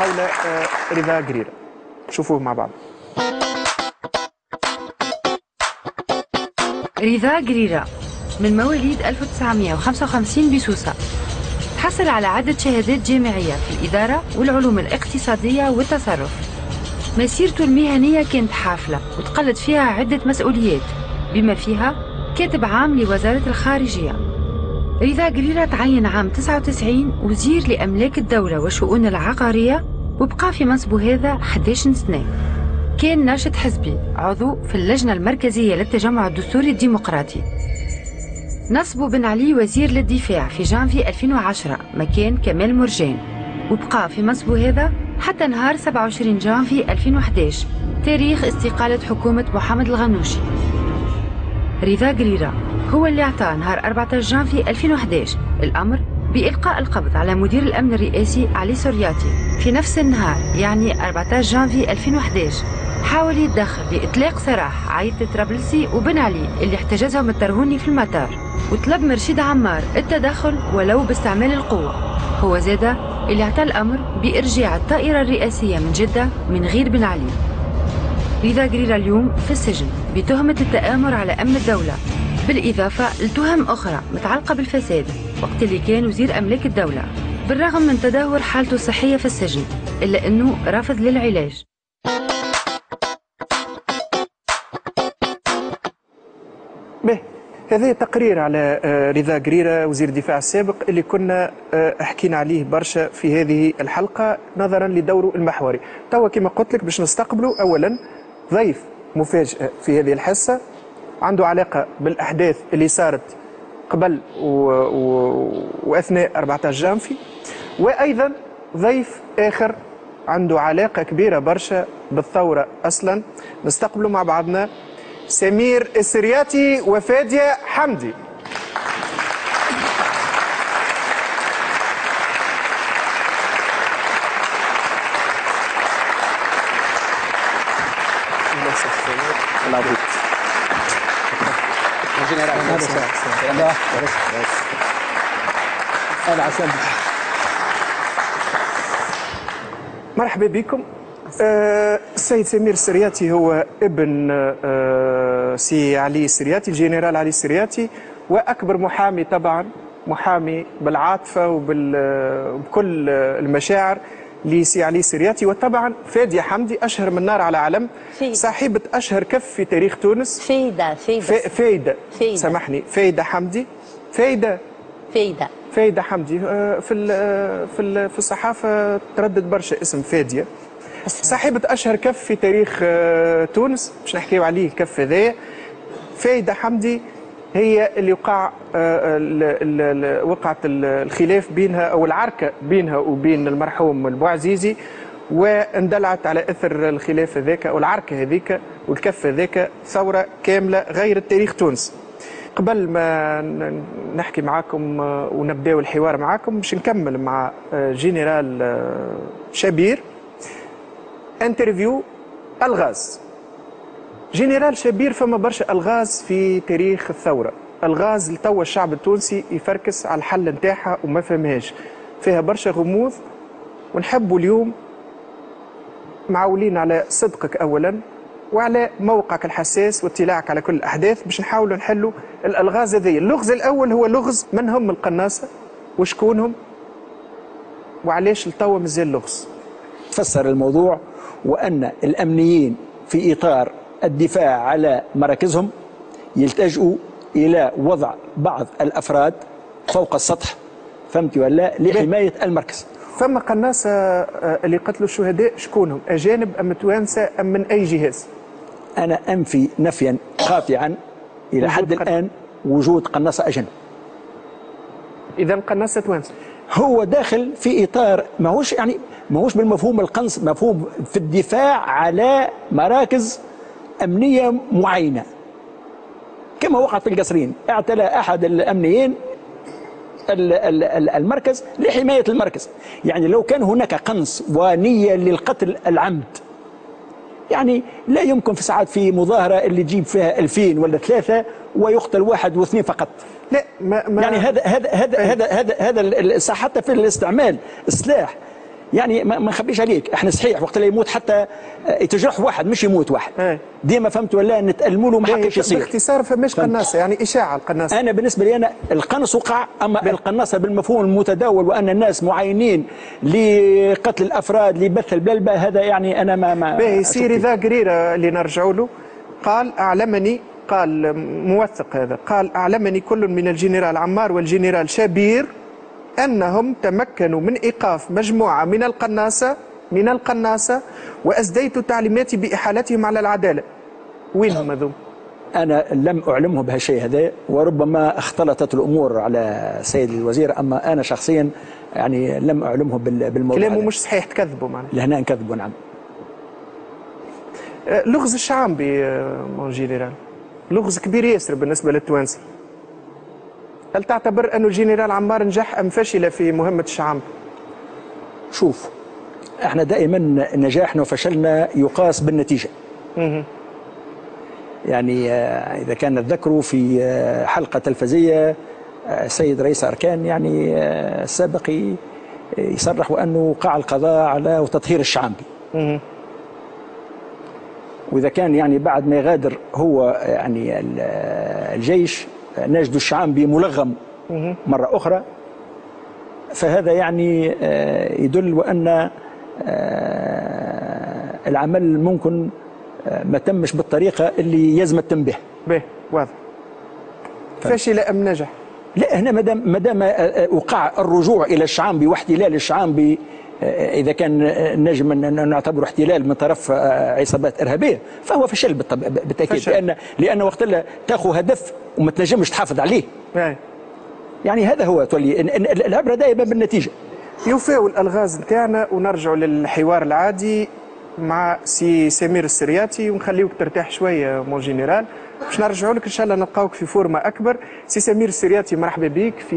حول آه، رضا قريرة شوفوه مع بعض. رضا قريرة من مواليد 1955 بسوسة. تحصل على عدة شهادات جامعية في الإدارة والعلوم الاقتصادية والتصرف. مسيرته المهنية كانت حافلة وتقلد فيها عدة مسؤوليات بما فيها كاتب عام لوزارة الخارجية. رضا قريرة تعين عام 99 وزير لأملاك الدولة والشؤون العقارية وبقى في منصبه هذا 11 سنة. كان ناشط حزبي عضو في اللجنة المركزية للتجمع الدستوري الديمقراطي. نصبوا بن علي وزير للدفاع في جانفي 2010 مكان كمال مرجان. وبقى في منصبه هذا حتى نهار 27 جانفي 2011 تاريخ استقالة حكومة محمد الغنوشي. رضا قريرة هو اللي أعطى نهار 14 جانفي 2011 الأمر بإلقاء القبض على مدير الأمن الرئاسي علي سورياتي في نفس النهار يعني 14 جانفي 2011 حاول يتدخل لإطلاق سراح عايدة طرابلسي وبن علي اللي احتجزهم الترهوني في المطار. وطلب من رشيد عمار التدخل ولو باستعمال القوة. هو زاد اللي اعطى الأمر بإرجاع الطائرة الرئاسية من جدة من غير بن علي. رضا قريرة اليوم في السجن بتهمة التآمر على أمن الدولة بالإضافة لتهم أخرى متعلقة بالفساد. وقت اللي كان وزير أملاك الدولة بالرغم من تدهور حالته الصحية في السجن إلا أنه رافض للعلاج. به هذا تقرير على آه، رضا قريرة وزير الدفاع السابق اللي كنا آه، حكينا عليه برشا في هذه الحلقة نظرا لدوره المحوري. توا كما قلت لك باش نستقبله أولا ضيف مفاجئ في هذه الحصة عنده علاقة بالأحداث اللي صارت قبل و... و... وأثناء 14 جانفي. وأيضا ضيف آخر عنده علاقة كبيرة برشا بالثورة أصلا. نستقبله مع بعضنا سمير السرياتي وفادية حمدي. الله يعطيك. أنا عشان مرحبا بكم. آه، سمير السرياتي هو ابن آه، سي علي السرياتي الجنرال علي السرياتي وأكبر محامي طبعا محامي بالعاطفة وبكل المشاعر. لسي علي السرياتي وطبعا فاديه حمدي أشهر من نار على علم فايدة. صاحبة أشهر كف في تاريخ تونس. فايدة فايدة. فايدة. سامحني. فايدة حمدي. فايدة. فايدة. فايدة حمدي. آه، في ال- في ال- في الصحافة تردد برشا اسم فادية. صاحبة أشهر كف في تاريخ آه، تونس. باش نحكيو عليه الكف هذايا. فايدة حمدي. هي اللي وقع آه، وقعت ال- الخلاف بينها أو العركة بينها وبين المرحوم البوعزيزي واندلعت على إثر الخلاف هذاك أو العركة هذيك والكف هذاك ثورة كاملة غيرت تاريخ تونس. قبل ما نحكي معاكم آه، ونبداو الحوار معاكم باش نكمل مع آه، جنرال شبير. interview ألغاز. جنرال شبير فما برشا ألغاز في تاريخ الثورة. ألغاز لتوا الشعب التونسي يفركس على الحل نتاعها وما فهمهاش. فيها برشا غموض ونحبوا اليوم معولين على صدقك اولا وعلى موقعك الحساس واطلاعك على كل الأحداث باش نحاولوا نحلوا الألغاز هذه. اللغز الأول هو لغز من هم القناصة؟ وشكونهم وعلاش لتوا مازال لغز؟ فسر الموضوع وأن الأمنيين في إطار الدفاع على مراكزهم يلتجئوا إلى وضع بعض الأفراد فوق السطح فهمت ولا لا؟ لحماية المركز. فما قناصة آه، اللي قتلوا الشهداء شكونهم؟ أجانب أم توانسة أم من أي جهاز؟ أنا أنفي نفيا قاطعا إلى حد قن- الآن وجود قناصة أجنب اذا قناصة توانسة. هو داخل في إطار ماهوش يعني ماهوش بالمفهوم القنص مفهوم في الدفاع على مراكز أمنية معينة. كما وقع في القصرين اعتلى أحد الأمنيين ال- ال- ال- المركز لحماية المركز. يعني لو كان هناك قنص ونيه للقتل العمد. يعني لا يمكن في ساعات في مظاهرة اللي تجيب فيها 2000 ولا ثلاثة ويقتل واحد واثنين فقط. لا ما, ما يعني هذا هذا هذا هذا هذا هذا حتى في الاستعمال السلاح يعني ما نخبيش عليك إحنا صحيح وقت اللي يموت حتى آه، يتجرح واحد مش يموت واحد إيه. ديما فهمت ولا نتألموا له ما باهي، حقش يصير باختصار فماش. قناصة يعني إشاعة القناصة أنا بالنسبة لي أنا القنص وقع أما القناصة بالمفهوم المتداول وأن الناس معينين لقتل الأفراد لبث البلبلة هذا يعني أنا ما ما باهي سي رضا قريرة اللي نرجعوا له قال أعلمني قال موثق هذا قال أعلمني كل من الجنرال عمار والجنرال شابير أنهم تمكنوا من إيقاف مجموعة من القناصة من القناصة وأسديت تعليماتي بإحالتهم على العدالة. وين هم هذوم؟ أنا لم اعلمه بهالشيء هذا وربما اختلطت الأمور على سيد الوزير أما أنا شخصيا يعني لم اعلمه بال- بالموضوع كلامه. مش صحيح تكذبوا معناها لهنا نكذبوا نعم. أه، لغز الشعامبي أه، mon général لغز كبير ياسر بالنسبة للتوانسة. هل تعتبر أن الجنرال عمار نجح أم فشل في مهمة الشعامبي؟ شوف إحنا دائما نجاحنا وفشلنا يقاس بالنتيجة. يعني آه، إذا كان نتذكروا في آه، حلقة تلفزية آه، السيد رئيس أركان يعني السابق يصرح وانه وقع القضاء على تطهير الشعامبي وإذا كان يعني بعد ما يغادر هو يعني ال- الجيش نجد الشعامبي ملغم مرة أخرى. فهذا يعني آه، يدل وأن آه، العمل ممكن آه، ما تمش بالطريقة اللي يلزم التم بها به. واضح. فشل أم نجح؟ لا هنا ما دام وقع الرجوع إلى الشعامبي واحتلال الشعامبي إذا كان نجم نعتبره احتلال من طرف آه، عصابات إرهابية فهو فشل بالتأكيد فشل. لأن لأن وقت تاخذ هدف وما تنجمش تحافظ عليه باهي. يعني هذا هو تولي العبرة دائما بالنتيجة يوفاو الألغاز نتاعنا ونرجعوا للحوار العادي مع سي سمير السرياتي ونخليوك ترتاح شوية mon général باش نرجعوا لك إن شاء الله نلقاوك في فورمة أكبر سي سمير السرياتي مرحبا بك في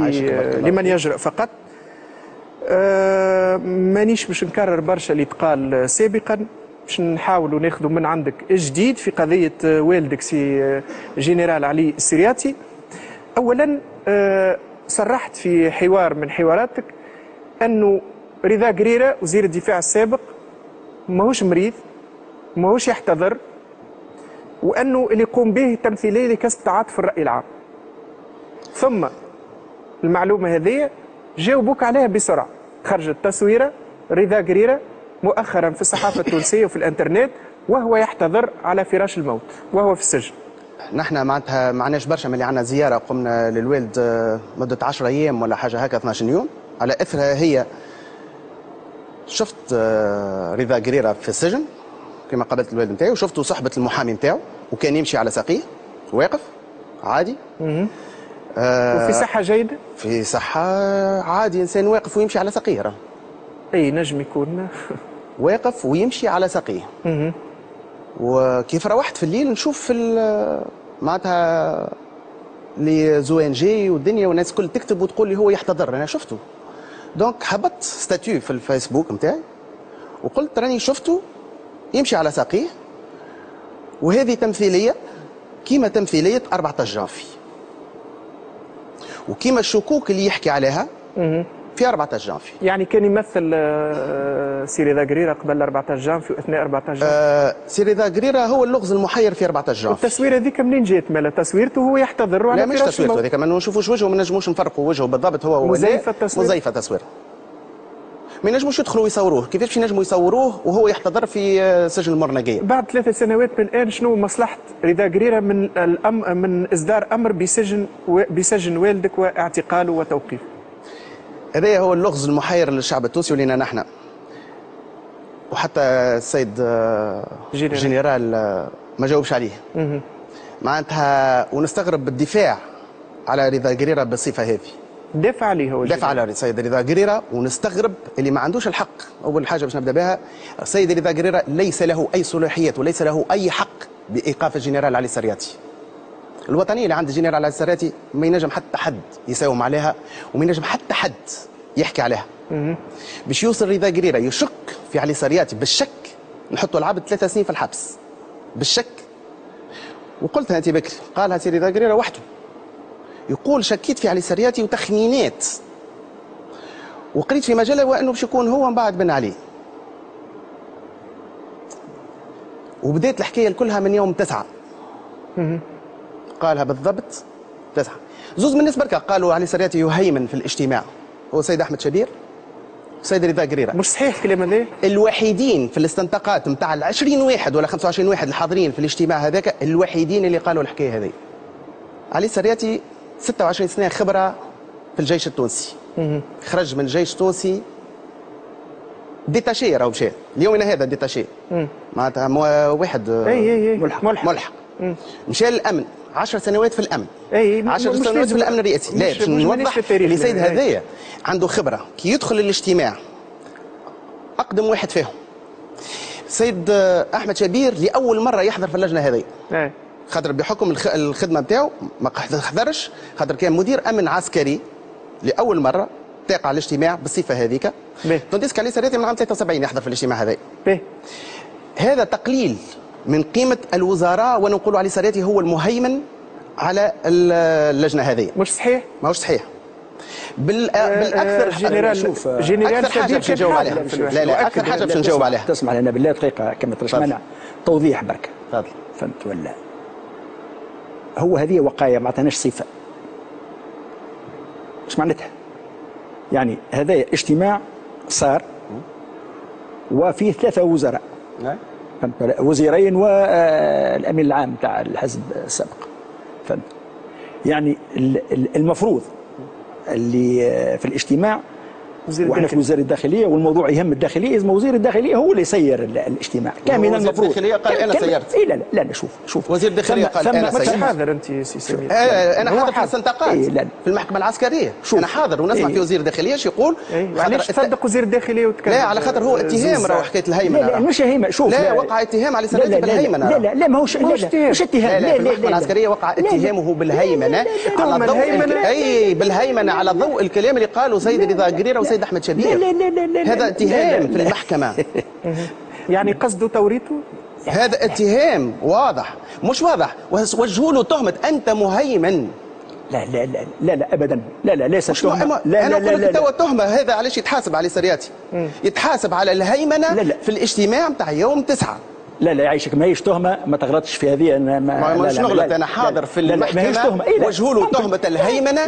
لمن. يجرؤ فقط مانيش باش نكرر برشا اللي تقال سابقا. باش نحاولوا ناخذوا من عندك جديد في قضية والدك سي جنرال علي السرياتي اولا آه، صرحت في حوار من حواراتك أنه رضا قريرة وزير الدفاع السابق ماهوش مريض ماهوش يحتضر وأنه اللي يقوم به تمثيلية لكسب تعاطف الرأي العام. ثم المعلومة هذه جاوبوك عليها بسرعة. خرجت تصويره رضا قريره مؤخرا في الصحافة التونسية وفي الإنترنت وهو يحتضر على فراش الموت وهو في السجن. نحن معناتها معناش برشا من اللي عندنا زيارة قمنا للوالد آه، مدة 10 أيام ولا حاجة هكا 12 يوم. على اثرها هي شفت آه، رضا قريره في السجن كما قابلت الوالد نتاعي وشفته صحبة المحامي نتاعو وكان يمشي على ساقيه واقف عادي. آه، وفي صحة جيده في صحة عادي إنسان واقف ويمشي على ساقيه راه. أي نجم يكون. واقف ويمشي على ساقيه وكيف روحت في الليل؟ نشوف في معناتها les ONG والدنيا والناس الكل تكتب وتقول لي هو يحتضر. أنا شفته. donc هبطت statut في الفيسبوك نتاعي وقلت راني شفته يمشي على ساقيه وهذه تمثيلية كيما تمثيلية 14 جانفي وكيما الشكوك اللي يحكي عليها في 14 جانفي. يعني كان يمثل آه، سي رضا قريره قبل 14 جانفي وأثناء 14 جانفي. آه سي رضا قريرة هو اللغز المحير في 14 جانفي. التصوير هذيك منين جات مالا تصويرته وهو يحتضر لا مش تصويرته. هذيك ما نشوفوش وجهه ما نجموش نفرقوا وجهه بالضبط هو ولا مزيفة التصوير. مزيفة تصوير ما ينجموش يدخلوا يصوروه كيفاش ينجموا يصوروه وهو يحتضر في آه، سجن المرنقية بعد ثلاث سنوات من الان شنو مصلحة رضا قريرة من الأم من إصدار أمر بسجن و- بسجن والدك واعتقاله وتوقيفه؟ هذا هو اللغز المحير للشعب التونسي ولينا نحن. وحتى السيد آه، جنرال. جنرال آه، ما جاوبش عليه. معناتها ونستغرب بالدفاع على رضا قريرة بالصفة هذه. دافع عليه هو دافع على السيد رضا قريرة ونستغرب اللي ما عندوش الحق. أول حاجة باش نبدأ بها السيد رضا قريرة ليس له أي صلاحيات وليس له أي حق بإيقاف الجنرال علي السرياتي. الوطنية اللي عند الجنرال علي السرياتي ما ينجم حتى حد يساوم عليها وما ينجم حتى حد يحكي عليها. باش يوصل رضا قريرة يشك في علي السرياتي بالشك نحطوا العبد ثلاثة سنين في الحبس. بالشك. وقلتها انت بكري قالها سي رضا قريرة وحده. يقول شكيت في علي سرياتي وتخمينات وقريت في مجلة وأنه باش يكون هو من بعد بن علي. وبدات الحكاية كلها من يوم تسعة. قالها بالضبط تسعة. زوز من الناس بركة قالوا علي سرياتي يهيمن في الاجتماع. هو السيد أحمد شبير والسيد رضا قريرة. مش صحيح الكلام هذا؟ الوحيدين في الاستنطاقات نتاع ال 20 واحد ولا 25 واحد الحاضرين في الاجتماع هذاك الوحيدين اللي قالوا الحكاية هذه. علي سرياتي 26 سنة خبرة في الجيش التونسي. خرج من الجيش التونسي détaché راهو مشى. اليومنا هذا détaché. معناتها واحد إي إي إي. ملحق. ملحق. ملحق. مشى للأمن. 10 سنوات في الأمن. م- 10 مش سنوات في الأمن الرئاسي. لا باش نوضح اللي سيد. هذايا عنده خبرة. كي يدخل الاجتماع أقدم واحد فيهم. سيد أحمد شبير لأول مرة يحضر في اللجنة هذه. إي. خاطر بحكم الخ- الخدمة نتاعو ما حضرش خاطر كان مدير أمن عسكري لأول مرة تقع الاجتماع بالصفة هذيك. تونس علي سرياتي من عام 73 يحضر في الاجتماع هذا. هذا تقليل من قيمة الوزراء ونقول علي سرياتي هو المهيمن على ال- اللجنة هذه. مش صحيح؟ ماهوش صحيح. بالأكثر آه، جنرال شوف، آه، جنرال أكثر حاجة باش نجاوب عليها. لا لا أكثر حاجة باش. نجاوب عليها. تسمح لنا بالله دقيقة كما ترش. مانع توضيح برك. تفضل. فهمت ولا هو هذه وقاية ما عطيناش صفة. إيش معناتها؟ يعني هذا اجتماع صار وفيه ثلاثة وزراء. نعم. فهمت؟ وزيرين والامين العام تاع الحزب السابق. فهمت؟ يعني ال- ال- المفروض اللي آه، في الاجتماع وزير وإحنا في الداخلية. وزاره الداخليه والموضوع يهم الداخليه اذا وزير الداخليه هو اللي يسير ال- الاجتماع كان من وزير المفروض الداخلية قال كان- سيرت. اي لا لا لا, لا شوف شوف وزير الداخلية ثم- قال ثم- سيرت. حاضر انت سي سمير آه أنا حاضر في. الاستنطاقات إيه، لا. في المحكمه العسكريه شوف. أنا حاضر ونسمع إيه. في وزير الداخليه شو يقول الت- تصدق وزير الداخليه وتكلم لا على خاطر هو اتهام راهو حكايه لا الهيمنه لا راهو. مش هيمنه شوف لا وقع اتهام على لا لا سنتي لا بالهيمنه لا لا لا ماهوش لا لا. مش اتهام لا لا المحكمه العسكريه وقع لا، لا. اتهامه بالهيمنه لا، لا، لا. على ضوء اي بالهيمنه على ضوء الكلام اللي قاله سيد رضا قريره وسيد احمد شبير لا لا لا لا لا هذا لا، اتهام لا، في لا. المحكمه يعني قصده توريته هذا اتهام واضح مش واضح وجهوا له تهمه انت مهيمن لا لا لا لا لا ابدا لا لا ليست مش تهمه مهم. لا أنا لا لا لا, توا لا. التهمه هذا علاش يتحاسب على سرياتي يتحاسب على الهيمنه لا، لا. في الاجتماع نتاع يوم تسعة لا لا يعيشك. ماهيش تهمة ما تغلطش في هذه أنا ما ما لا، نغلط أنا حاضر في المحكمة. تهمة. إيه. وجهوا له. تهمة الهيمنة.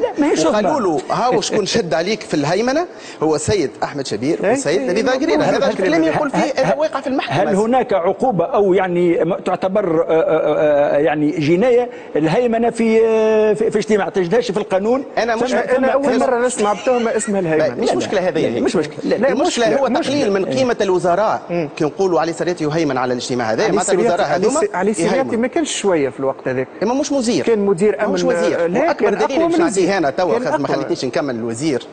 وقالوا له هاو شكون شد عليك في الهيمنة. هو السيد أحمد شبير إيه، والسيد إيه، رضا قريره هل- هذا الكلام يقول فيه هذا واقع في المحكمة. هل هناك عقوبة أو يعني تعتبر آه، آه، آه، يعني جناية؟ الهيمنة في في اجتماع. تجدهاش في القانون؟ أنا مش- أنا اول مرة نسمع بتهمة اسمها الهيمنة. مش مشكلة هذه. مش لا، المشكلة هو. تقليل من قيمة الوزراء. كي نقولوا علي سرياتي يهيمن على الاجتماع. هذا علي معناتها سرياتي الوزراء هذوما علي يهيمنوا. ما كانش شوية في الوقت هذاك. إما مش مزير. كان مدير أمن، مش وزير لا، وأكبر كان دليل نعطيه وزير. هنا توا ما. خليتنيش نكمل الوزير.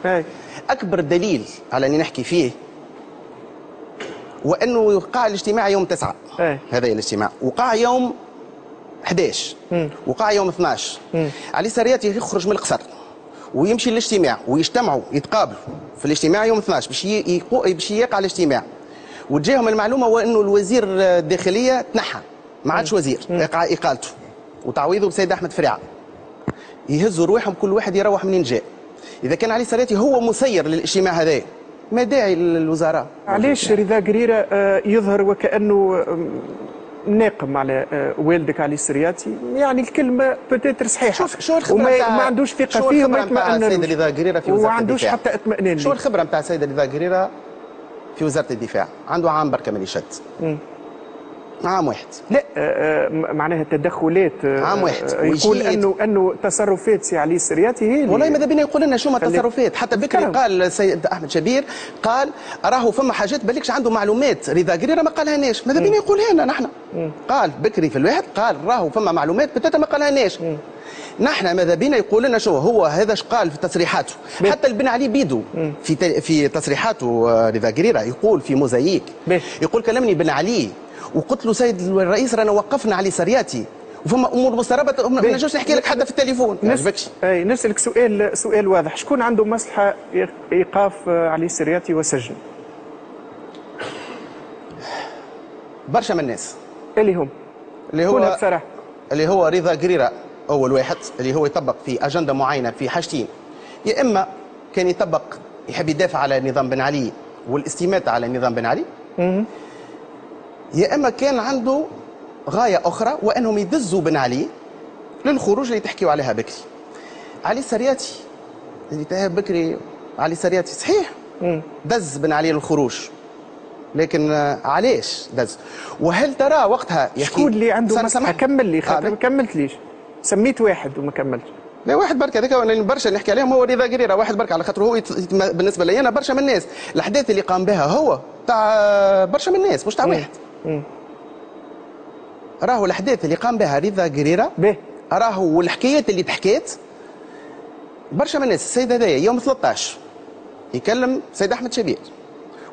أكبر دليل على أني نحكي فيه وأنه وقع الاجتماع يوم 9 أي. هذا الاجتماع. وقع يوم 11 وقع يوم 12 علي سرياتي يخرج من القصر ويمشي للاجتماع ويجتمعوا يتقابلوا في الاجتماع يوم 12 باش باش يقع الاجتماع. وتجاهم المعلومة وإنه الوزير الداخلية تنحى. ما عادش وزير إقالته. وتعويضه بسيد أحمد فريعه يهزوا رواحهم كل واحد يروح منين جاء. إذا كان علي سرياتي هو مسير للاجتماع هذا. ما داعي للوزراء. علاش رضا قريرة آه، يظهر وكأنه ناقم على آه، والدك علي السرياتي يعني الكلمة بتاتر صحيحة. شوف شو الخبرة وما ما عندوش ثقة فيه وما السيد رضا قريرة في وزارة وما عندوش؟ حتى اطمئنان. شو. الخبرة بتاع السيد رضا قريرة؟ في وزارة الدفاع. عنده عام بركه من يشد عام واحد. لا آه، آه، معناها تدخلات آه، عام واحد. يقول انه أنه تصرفات سي علي السرياتي هي والله ماذا بينا يقول لنا شو ما التصرفات حتى بكري. قال السيد أحمد شبير قال راهو فما حاجات بالكش عنده معلومات. رضا قريرة ما قالهاش ماذا بينا يقولها لنا نحن؟ قال بكري في الواحد قال راهو فما معلومات بتاتا ما قالهاش نحن ماذا بينا يقول لنا شو هو هذا اش قال في تصريحاته؟ حتى البن علي بيدو في في تصريحاته آه، رضا قريرة يقول في موزاييك. يقول كلمني بن علي وقلت له سيد الرئيس رانا وقفنا علي سرياتي وفما أمور مستربه ما. نجمش نحكي لك حتى في التليفون. عجبكش؟ أي نسألك سؤال سؤال واضح. شكون عنده مصلحة إيقاف آه، علي السرياتي وسجن؟ برشا من الناس. اللي هم. اللي هو بصراحة. اللي هو رضا قريرة. أول واحد اللي هو يطبق في أجندة معينة في حاجتين. يا إما كان يطبق يحب يدافع على نظام بن علي والاستماتة على نظام بن علي. يا إما كان عنده غاية أخرى وأنهم يدزوا بن علي للخروج اللي تحكيوا عليها بكري. علي السرياتي اللي تهاب بكري علي السرياتي صحيح؟ دز بن علي للخروج. لكن آه، علاش دز؟ وهل ترى وقتها أخي- شكون اللي عنده. كمل لي آه، خاطر ما بك- كملتليش. سميت واحد وما كملتش لا واحد برك هذاك برشا نحكي عليهم هو رضا قريرة واحد برك على خاطر هو بالنسبة لي أنا برشا من الناس. الأحداث اللي قام بها هو تاع برشا من الناس مش تاع واحد. راهو الأحداث اللي قام بها رضا قريرة به. راهو والحكايات اللي تحكيت برشا من الناس. السيد هذايا يوم 13 يكلم سيد أحمد شبير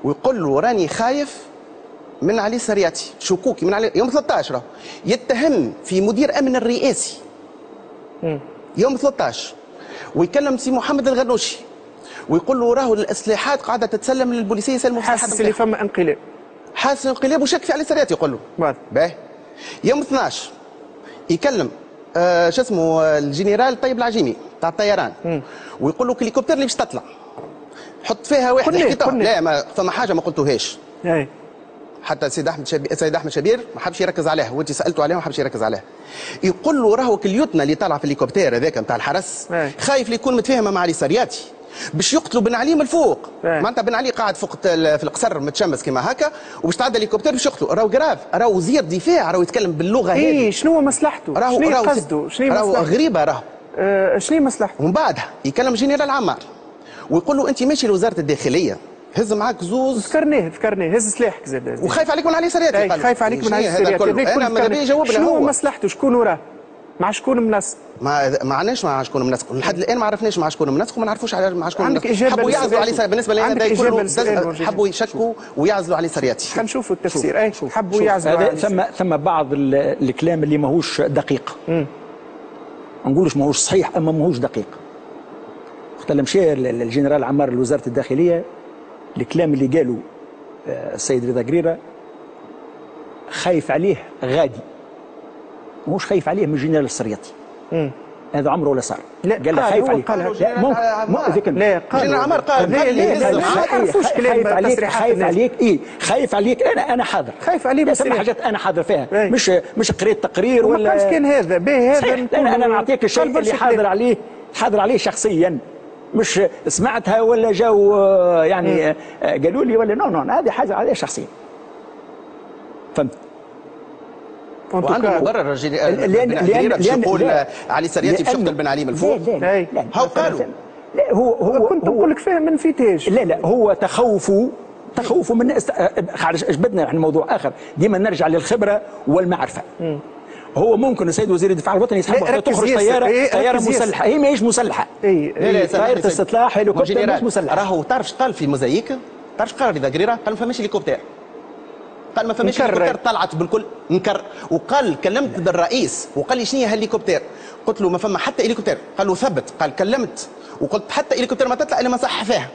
ويقول له راني خايف من علي السرياتي شكوكي من علي يوم 13 راهو. يتهم في مدير أمن الرئاسي. يوم 13 ويكلم سي محمد الغنوشي. ويقول له راهو الاسلحات قاعدة تتسلم للبوليسية يسلموا حاسس اللي. فما انقلاب. حاسس انقلاب وشك في علي السرياتي يقول له. باهي. يوم 12 يكلم آه شو اسمه الجنرال طيب العجيمي تاع الطيران. ويقول له الهليكوبتر اللي باش تطلع. حط فيها واحد قلنا- حكيته قلنا. لا ما فما حاجة ما قلتوهاش. اي حتى سيد أحمد شبير سيد أحمد شبير ما حبش يركز عليها. وانت سالته عليها ما حبش يركز عليها. يقول له راهو كليوتنا اللي طالع في الهليكوبتر هذاك نتاع الحرس أي. خايف يكون متفاهمة مع علي سرياتي. باش يقتلوا بن علي من الفوق. أي. معناتها بن علي قاعد فوق في القصر متشمس كما هكا وباش تعدى الهليكوبتر باش يقتلوا. راهو grave راهو وزير دفاع راهو يتكلم باللغة هذه. اي شنو مصلحته؟ راهو شنو قصده؟ شنو راهو غريبة راهو. آه، شنو مصلحته؟ ومن بعدها يكلم جنرال عمار ويقول له أنت ماشي لوزارة الداخلية. هز معاك زوز. ذكرناه ذكرناه هز سلاحك زاد وخايف عليك من علي قال. له. خايف عليك من السرياتي كله؟ هذاك أنا ماذا بيا يجاوبنا شنو هو مصلحته شكون وراه مع شكون منسق ما ما عندناش مع شكون منسق لحد الآن ما عرفناش مع شكون منسق وما نعرفوش على مع شكون عندك منسق. إجابة حبوا؟ يعزلوا علي سرياتي بالنسبة لي موجودة. حبوا يشكوا ويعزلوا علي سرياتي خلينا نشوفوا التفسير. اي حبوا يعزلوا ثم ثم بعض ال- الكلام اللي ماهوش دقيق. ما نقولش ماهوش صحيح أما ماهوش دقيق. وقت لما مشى ال- ال- الجنرال عمار لوزارة الداخلية الكلام اللي قالوا آه، السيد رضا قريرة خايف عليه غادي ماهوش خايف عليه من الجنرال السرياطي هذا عمره ولا صار لا، قال له قال، خايف عليه قالها. لا ممكن عمار. ذيك- لا قال جنرال عمار قال لا قال لا. ما عرفوش كلام خايف عليك خايف. عليك إيه خايف عليك أنا أنا حاضر خايف عليه بالسريع. حاجات أنا حاضر فيها أي. مش مش قريت تقرير ولا قالش كان هذا به هذا أنا نعطيك الشيء قال برشا اللي حاضر. عليه حاضر عليه شخصيا مش سمعتها ولا جاوا آه، يعني آه، قالوا لي ولا نو نو هذه حاجة عليه شخصيا فهمت؟ وعنده مبرر الجن- لأن باش يقول. علي سرياتي باش يقتل بن علي من الفوق. لا لا. لا هاو قالوا. لا هو هو كنت نقول لك من فيتاج لا لا هو تخوفه تخوفه من است... خارج إجبدنا عن موضوع آخر. ديما نرجع للخبرة والمعرفة. هو ممكن السيد وزير الدفاع الوطني يسحب تخرج. طياره إيه، طياره ياسر. مسلحة هي ماهيش مسلحة اي لا لا إي. سامحني طائرة سيد. استطلاع هليكوبتر مش مسلح. راهو تعرف قال في موزايك تعرف قال رضا قريره قال ما فماش هليكوبتر قال ما فماش. هليكوبتر طلعت بالكل نكر وقال كلمت بالرئيس وقال لي شنو هي هليكوبتر قلت له ما فما حتى هليكوبتر قال له ثبت قال كلمت وقلت حتى هليكوبتر ما تطلع إلا ما صح فيها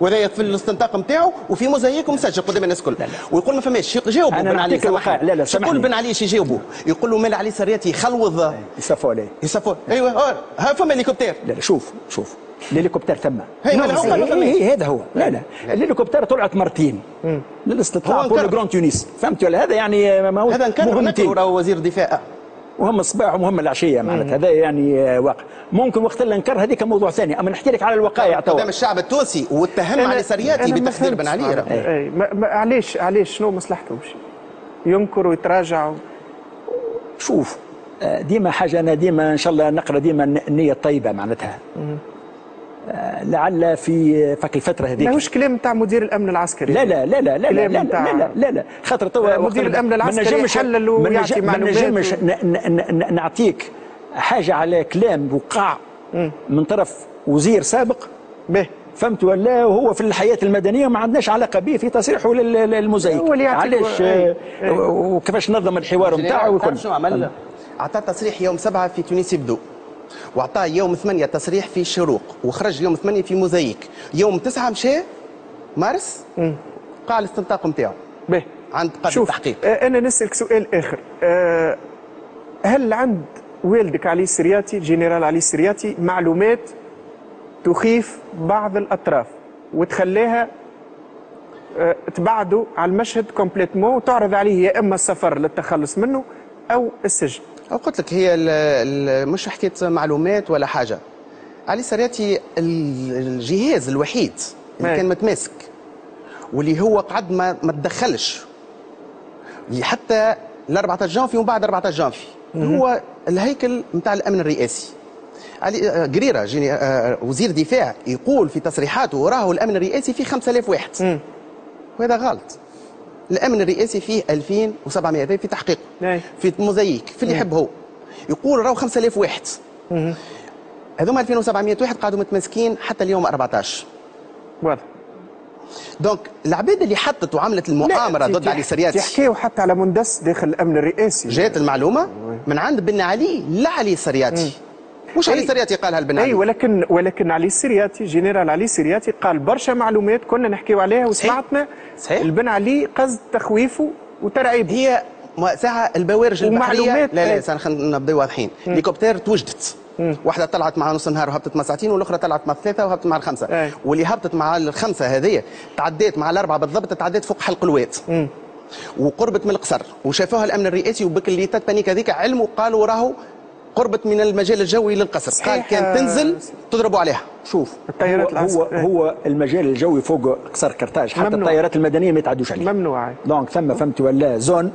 وهذا في الاستنطاق نتاعو وفي موزايك ومسجل قدام الناس الكل. ويقول ما فماش جاوبوا بن علي الوقائع. لا، لا، سامحني. بن علي إيش يجاوبوا يقول له مال علي سرياتي يخلوض يصفوا عليه. يصفوا أيوه ها فما هليكوبتر لا لا شوف شوف. الهليكوبتر ثم. هي قالوا هي هذا هو. لا لا. الهليكوبتر طلعت مرتين. للاستطلاع pour le Grand تونس فهمت ولا؟ هذا يعني ما هو هذا راهو وزير الدفاع وهم الصباح ومهم العشية معناتها. هذا يعني آه، واقع. ممكن وقت الانكار هذيك موضوع ثاني. أما نحكي لك على الوقائع توا. قدام الشعب التونسي واتهم علي سرياتي بتخدير بن علي ما- علاش علاش شنو مصلحته ينكر ويتراجع و- شوف آه، ديما حاجة أنا ديما إن شاء الله نقرأ ديما الن- النية الطيبة معناتها. لعل في فك الفترة هذيك. ماهوش كلام تاع مدير الأمن العسكري. لا لا لا لا لا لا لا لا لا لا لا. خاطر توا مدير ما العسكري نجمش- يحلل ما ويعطي نجم- ما معلومات نجمش و- ن- ن- ن- نعطيك حاجة على كلام وقع من طرف وزير سابق. به. فهمت ولا؟ وهو في الحياة المدنية ما عندناش علاقة به في تصريحه لل- للموزايك هو اللي يعطيك- علاش؟ أي. آه، وكيفاش نظم الحوار نتاعو تعرف وكل. شنو عمل؟ اعطى تصريح يوم سبعة في تونس يبدو. وأعطاه يوم ثمانية تصريح في الشروق وخرج يوم ثمانية في موزايك. يوم تسعة مشى مارس؟ قاع الاستنطاق نتاعو به. عند قاضي التحقيق. آه، أنا نسألك سؤال آخر. آه، هل عند والدك علي السرياتي جنرال علي السرياتي معلومات تخيف بعض الأطراف وتخليها آه، تبعده على المشهد complètement وتعرض عليه يا إما السفر للتخلص منه أو السجن؟ قلت لك هي ال ال مش حكايه معلومات ولا حاجة. علي سرياتي ال- الجهاز الوحيد اللي أي. كان متماسك واللي هو قعد ما ما تدخلش. حتى ال 14 جانفي ومن بعد 14 جانفي. هو الهيكل نتاع الأمن الرئاسي. علي آه، قريرة جيني آه، وزير دفاع يقول في تصريحاته راهو الأمن الرئاسي فيه 5000 واحد. وهذا غلط. الأمن الرئاسي فيه 2700 هذا في تحقيق. أي. في موزايك في اللي يحب هو يقول راهو 5000 واحد. هذوما 2700 واحد قاعدوا متمسكين حتى اليوم 14 واضح. دونك العباد اللي حطت وعملت المؤامرة ضد علي سرياتي تحكيوا حتى على مندس داخل الأمن الرئاسي. جات المعلومة من عند بن علي لا علي سرياتي مش علي أي. سرياتي قالها لبن اي ولكن ولكن علي السرياتي جنرال علي السرياتي قال برشا معلومات كنا نحكيو عليها وسمعتنا. صحيح. البن علي قصد تخويفه وترعيبه. هي ساعة البوارج ومعلومات، لا لا. ساعة خلينا نبداو واضحين. الهليكوبتر توجدت. واحدة طلعت مع نص نهار وهبطت مع ساعتين والأخرى طلعت مع ثلاثة وهبطت مع الخمسة. أي. واللي هبطت مع الخمسة هذه تعديت مع الأربعة بالضبط تعديت فوق حلق الواد. وقربت من القصر. وشافوها الأمن الرئاسي وبكل état panique هذيك علموا قالوا راهو قربت من المجال الجوي للقصر. قال. كان تنزل تضربوا عليها. شوف الطيارات هو, هو. هو المجال الجوي فوق قصر كرتاج. حتى ممنوع. الطيارات المدنية ما يتعدوش عليه ممنوع. donc ثم فهمت ولا zone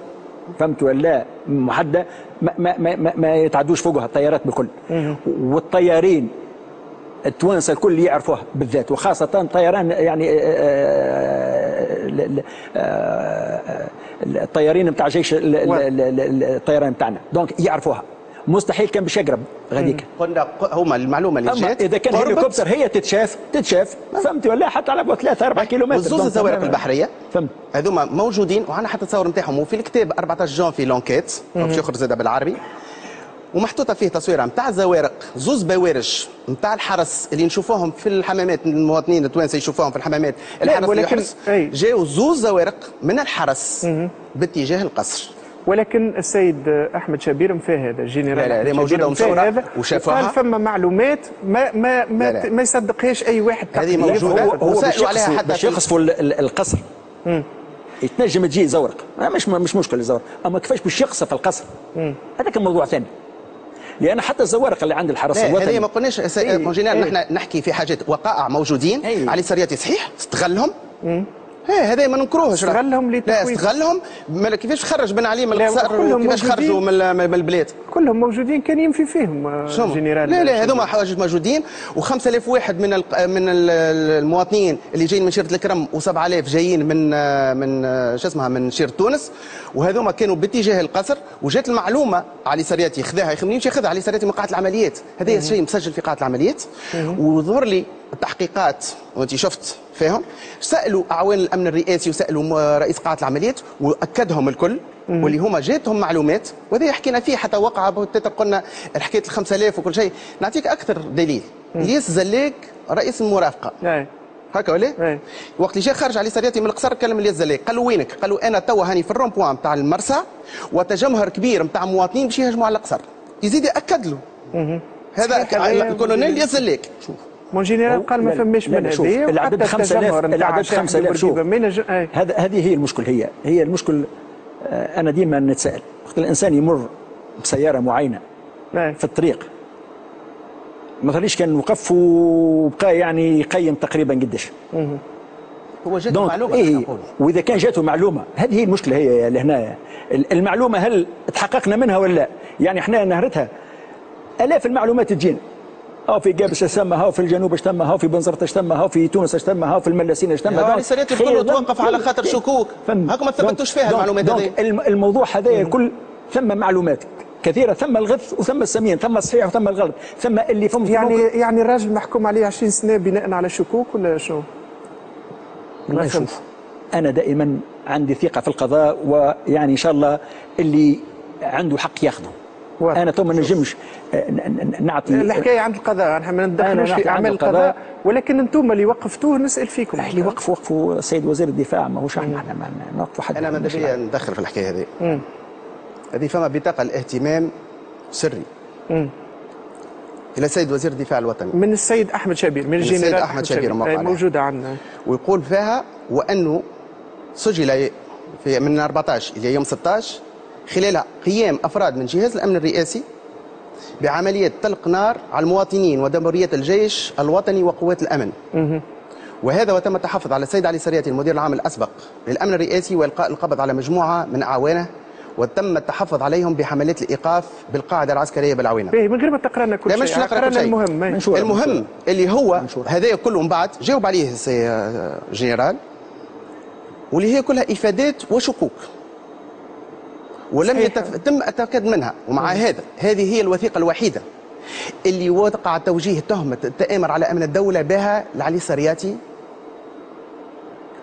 فهمت ولا محدد ما, ما, ما, ما, يتعدوش فوقها الطيارات بكل. والطيارين التوانسة الكل يعرفوها بالذات وخاصة طيران يعني آه، آه، آه، الطيارين نتاع جيش ال- ال- ال- ال- الطيران بتاعنا. donc يعرفوها. مستحيل كان باش يقرب غاديك قلنا هما المعلومة اللي جات إذا كان هليكوبتر هي تتشاف تتشاف. فهمت ولا حتى على بعد 3 4 كيلومتر donc. الزوارق. البحرية؟ فهمت. هذوما موجودين وعندنا حتى تصور نتاعهم. وفي الكتاب 14 janvier l'enquête باش يخرج زاد بالعربي. ومحطوطة فيه تصويرة نتاع الزوارق زوز بوارج نتاع الحرس اللي نشوفوهم في الحمامات المواطنين التوانسة يشوفوهم في الحمامات. الحرس ولكن-. جاوا زوز زوارق من الحرس باتجاه القصر. ولكن السيد أحمد شبير مفاه هذا الجنرال لا، لا، ومصورة هذا وشافوها. وقال فما معلومات ما ما ما, لا، لا. ما يصدقهاش أي واحد هذه. موجودة. هو باش عليها يقصفوا حتى باش في- يقصفوا ال- ال- القصر يتنجم تجي زورق آه، مش مش مشكل الزورق أما كيفاش باش يقصف القصر هذا كان موضوع ثاني لأن حتى الزوارق اللي عند الحرس لا الوطني هذه ما قلناش إيه، mon général إيه. نحن نحكي في حاجات وقائع موجودين إيه. علي سرياتي صحيح استغلهم إيه هذا ما ننكروهش. استغلهم لا لتخويف. استغلهم كيفاش خرج بن علي من لا، القصر موجودين. خرجوا من ال- من البلاد كلهم موجودين كان ينفي فيهم آه،؟ جنرال لا لا. هذوما حواجز موجودين و5000 واحد من من ال- المواطنين اللي جايين من شيرة الكرم و7000 جايين من من شو اسمها من شيرة تونس وهذوما كانوا باتجاه القصر وجات المعلومة علي سرياتي خذاها مش ياخذها علي سرياتي من قاعة العمليات هذا الشيء مسجل في قاعة العمليات وظهر لي التحقيقات. وانت شفت فيهم؟ سألوا أعوان الأمن الرئاسي وسألوا رئيس قاعه العمليات وأكدهم الكل واللي هما جاتهم معلومات وهذا حكينا فيه حتى وقع قلنا حكايه ال 5000 وكل شيء. نعطيك أكثر دليل. الياس زلاك رئيس المرافقة. أي. هكا ولا؟ إيه. وقت اللي جا خرج علي سرياتي من القصر كلم الياس زلاك. قال له وينك؟ قال له أنا توا هاني في الرون بوان نتاع المرسى وتجمهر كبير نتاع مواطنين باش يهجموا على القصر. يزيد يأكد له. هذا- الكولونيل الياس زلاك. شوف. mon général قال ما لا، فماش من هذه العدد وحتى 5000 التجمهر نتاع العدد شاحن 5000 شوف. ما. هذا هذه هي المشكل هي هي المشكل آه، أنا ديما نتساءل. وقت الإنسان يمر بسيارة معينة. في الطريق مثلا ليش كان وقف وبقى يعني يقيم تقريبا قديش. هو جات donc معلومة إيه. وإذا كان جاته معلومة هذه هي المشكلة هي اللي هنا. المعلومة هل تحققنا منها ولا لا؟ يعني إحنا نهرتها آلاف المعلومات تجينا. هاو في قابس اش تم هاو في الجنوب اش تم هاو في بنزرت اش تم هاو في تونس اش تم هاو في الملاسين اش تم يا علي سرياتي الكل توقف على خاطر شكوك. فهم. هاكم ما ثبتوش فيها المعلومات هذه. الم- الموضوع هذا الكل ثم معلومات كثيرة ثم الغث وثم السمين ثم الصحيح وثم الغلط ثم اللي فهم يعني يعني الراجل محكوم عليه 20 سنة بناء على شكوك ولا؟ والله ما فهمت. شوف أنا دائما عندي ثقة في القضاء ويعني إن شاء الله اللي عنده حق ياخذه واضح. أنا تو ما نجمش آه، ن- ن- نعطي. الحكاية عند القضاء نحن ما ندخلوش في اعمال القضاء. ولكن أنتم اللي وقفتوه نسأل فيكم. اللي وقفوا وقفوا السيد وزير الدفاع ما هوش إحنا إحنا ما نوقفوا حد. أنا ماذا ندخل في الحكاية هذه. هذه فما بطاقة الاهتمام سري. إلى السيد وزير الدفاع الوطني. من السيد أحمد شبير من السيد الجنرال موقع أي عليها. موجوده عندنا. ويقول فيها وأنه سجل في من 14 إلى يوم 16 خلال قيام أفراد من جهاز الأمن الرئاسي بعملية طلق نار على المواطنين ودمرية الجيش الوطني وقوات الأمن. وهذا وتم التحفظ على السيد علي سرياتي المدير العام الأسبق للأمن الرئاسي والقاء القبض على مجموعة من أعوانه وتم التحفظ عليهم بحملات الإيقاف بالقاعدة العسكرية بالعوينه. باهي من غير ما تقرا لنا كل لا شيء مش كل لنا شيء المهم أي. منشور. المهم اللي هو. هذايا كله من بعد جاوب عليه السي جنرال واللي هي كلها إفادات وشكوك ولم صحيح. يتف... تم التأكد منها ومع هذا هذه هي الوثيقة الوحيدة اللي وقع توجيه تهمة التأمر على أمن الدولة بها لعلي سرياتي.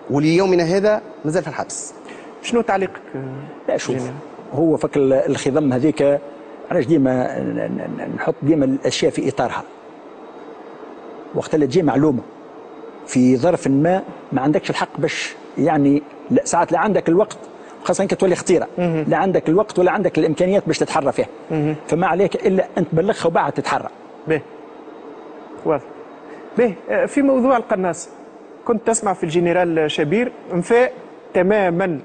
وليومنا هذا مازال في الحبس. شنو تعليقك؟ لا شوف جميل. هو فك ال- الخضم هذيك علاش ديما ن- ن- نحط ديما الأشياء في إطارها. وقت اللي تجي معلومة في ظرف ما ما عندكش الحق باش يعني لا ساعات لا عندك الوقت خاصة إنك تولي خطيرة. لا عندك الوقت ولا عندك الإمكانيات باش تتحرى فيها. فما عليك إلا أن تبلغها وبعد تتحرى. به. واضح. به. آه، في موضوع القناص. كنت تسمع في الجنرال شبير. انفاء تماما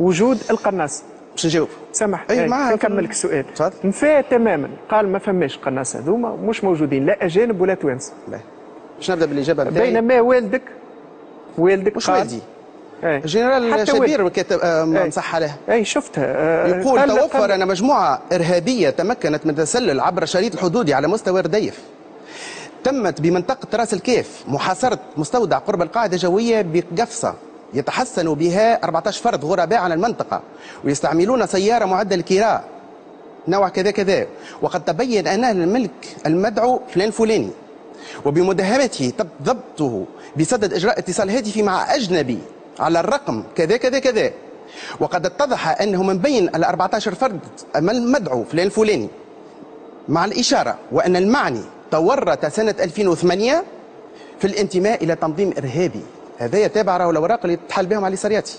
وجود القناص. باش نجاوب. سمح أي، أي معها نكمل في- السؤال. تفضل. انفاء تماما. قال ما فماش قناص هذوما. مش موجودين. لا أجانب ولا توانسة. باهي. باش نبدأ بالإجابة نتاعي بينما والدك؟ والدك مش قال- والدي. أي. الجنرال حتى شبير كاتب آه، أي. مصح عليه اي شفتها. آه، يقول قال- توفر قال- أن مجموعة إرهابية تمكنت من التسلل عبر الشريط الحدودي على مستوى رديف. تمت بمنطقة راس الكيف محاصرة مستودع قرب القاعدة الجوية بقفصة يتحسن بها 14 فرد غرباء عن المنطقة ويستعملون سيارة معدة الكراء. نوع كذا كذا. وقد تبين أنها الملك المدعو فلان فلاني وبمداهمته تم ضبطه بصدد إجراء اتصال هاتفي مع أجنبي. على الرقم كذا كذا كذا. وقد اتضح أنه من بين ال 14 فرد المدعو فلان الفلاني مع الإشارة وأن المعني تورط سنة 2008 في الانتماء إلى تنظيم إرهابي. هذا يتابع راهو الأوراق اللي تحل بهم علي سرياتي.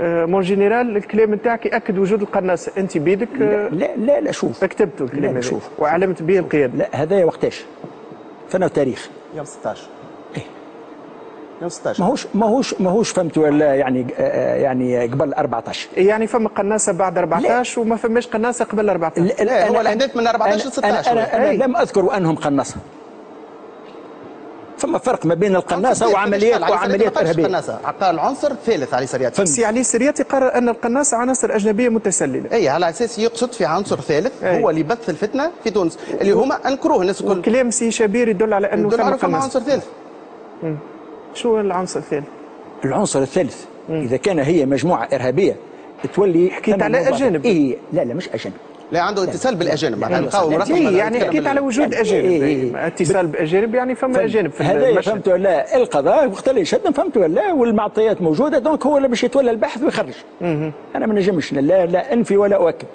آه، مون جنرال الكلام نتاعك يأكد وجود القناص. أنت بيدك؟ لا لا لا, لا شوف. كتبته الكلام لا، هذا. شوف. وعلمت به القيادة. لا هذايا وقتاش؟ فانا تاريخ يوم 16 إيه. يوم 16 ماهوش ماهوش ماهوش فهمت ولا يعني يعني قبل 14 يعني فما قناصة بعد 14 وما فماش قناصة قبل 14 لا، هو أنا- الأحداث من 14 أنا- ل 16 أنا, أنا, أنا أي. لم أذكر أنهم قناصة. فما فرق ما بين القناصة وعمليات وعمليات إرهابية. قناصة. قال عنصر ثالث علي سرياتي سي علي سرياتي قرر أن القناصة عناصر أجنبية متسللة. اي على أساس يقصد في عنصر ثالث أي. هو اللي بث الفتنة في تونس اللي هما أنكروه الناس الكل كلام سي شبير يدل على أنه مع قناص عنصر ثالث. شو هو العنصر الثالث؟ العنصر الثالث إذا كان هي مجموعة إرهابية تولي حكيت على أجانب. إيه لا لا مش أجانب. لا عنده اتصال بالأجانب إيه هذا يعني نتكلم حكيت على وجود إيه، أجانب. إيه، إيه. إيه. اتصال باجانب يعني فما أجانب في هذا فهمت ولا؟ القضاء وقت اللي يشد فهمت ولا؟ والمعطيات موجودة donc هو اللي باش يتولى البحث ويخرج. أنا ما نجمش لا لا أنفي ولا أؤكد.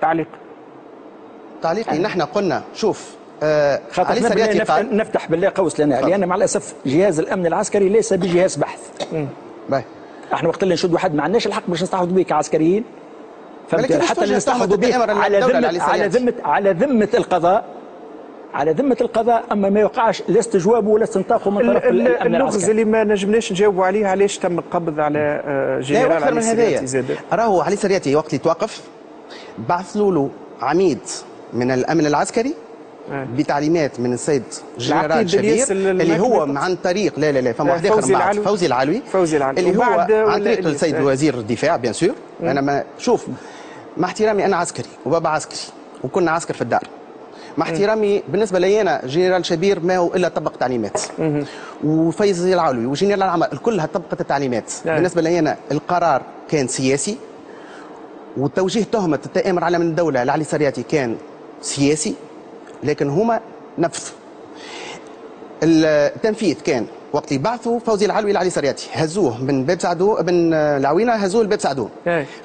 تعليق. تعليقي نحن قلنا شوف آه خاطر علي إحنا سرياتي بالله نف- قال نفتح بالله قوس لنا. لأن مع الأسف جهاز الأمن العسكري ليس بجهاز بحث باهي. إحنا وقت اللي نشد واحد ما عندناش الحق باش نستحوذوا به كعسكريين فهمت حتى اللي نستحوذوا به على ذمه على. ذمه على ذمة القضاء على ذمة القضاء أما ما يوقعش لا استجوابه ولا استنطاقه من طرف ال- ال- الأمن اللغز العسكري اللي ما نجمناش نجاوبوا عليه علاش تم القبض على آه، جنرال علي سرياتي زاد راهو علي سرياتي وقت اللي توقف بعث له عميد من الأمن العسكري. بتعليمات من السيد جنرال شبير اللي هو. عن طريق لا لا لا فما لا، واحد آخر فوزي بعد العلوي. فوزي العلوي فوزي العلوي. اللي هو عن طريق. السيد آه. وزير الدفاع bien sûr أنا ما شوف مع احترامي أنا عسكري وبابا عسكري وكنا عسكر في الدار مع احترامي بالنسبة لي أنا جنرال شبير ما هو إلا طبق تعليمات وفيزي العلوي وجنرال العمل كلها طبقت التعليمات نعم. بالنسبة لي أنا القرار كان سياسي وتوجيه تهمة التآمر على من الدولة لعلي سرياتي كان سياسي لكن هما نفذوا التنفيذ كان وقت اللي بعثوا فوزي العلوي لعلي سرياتي. هزوه من باب سعدو من العوينة هزوه لباب سعدو.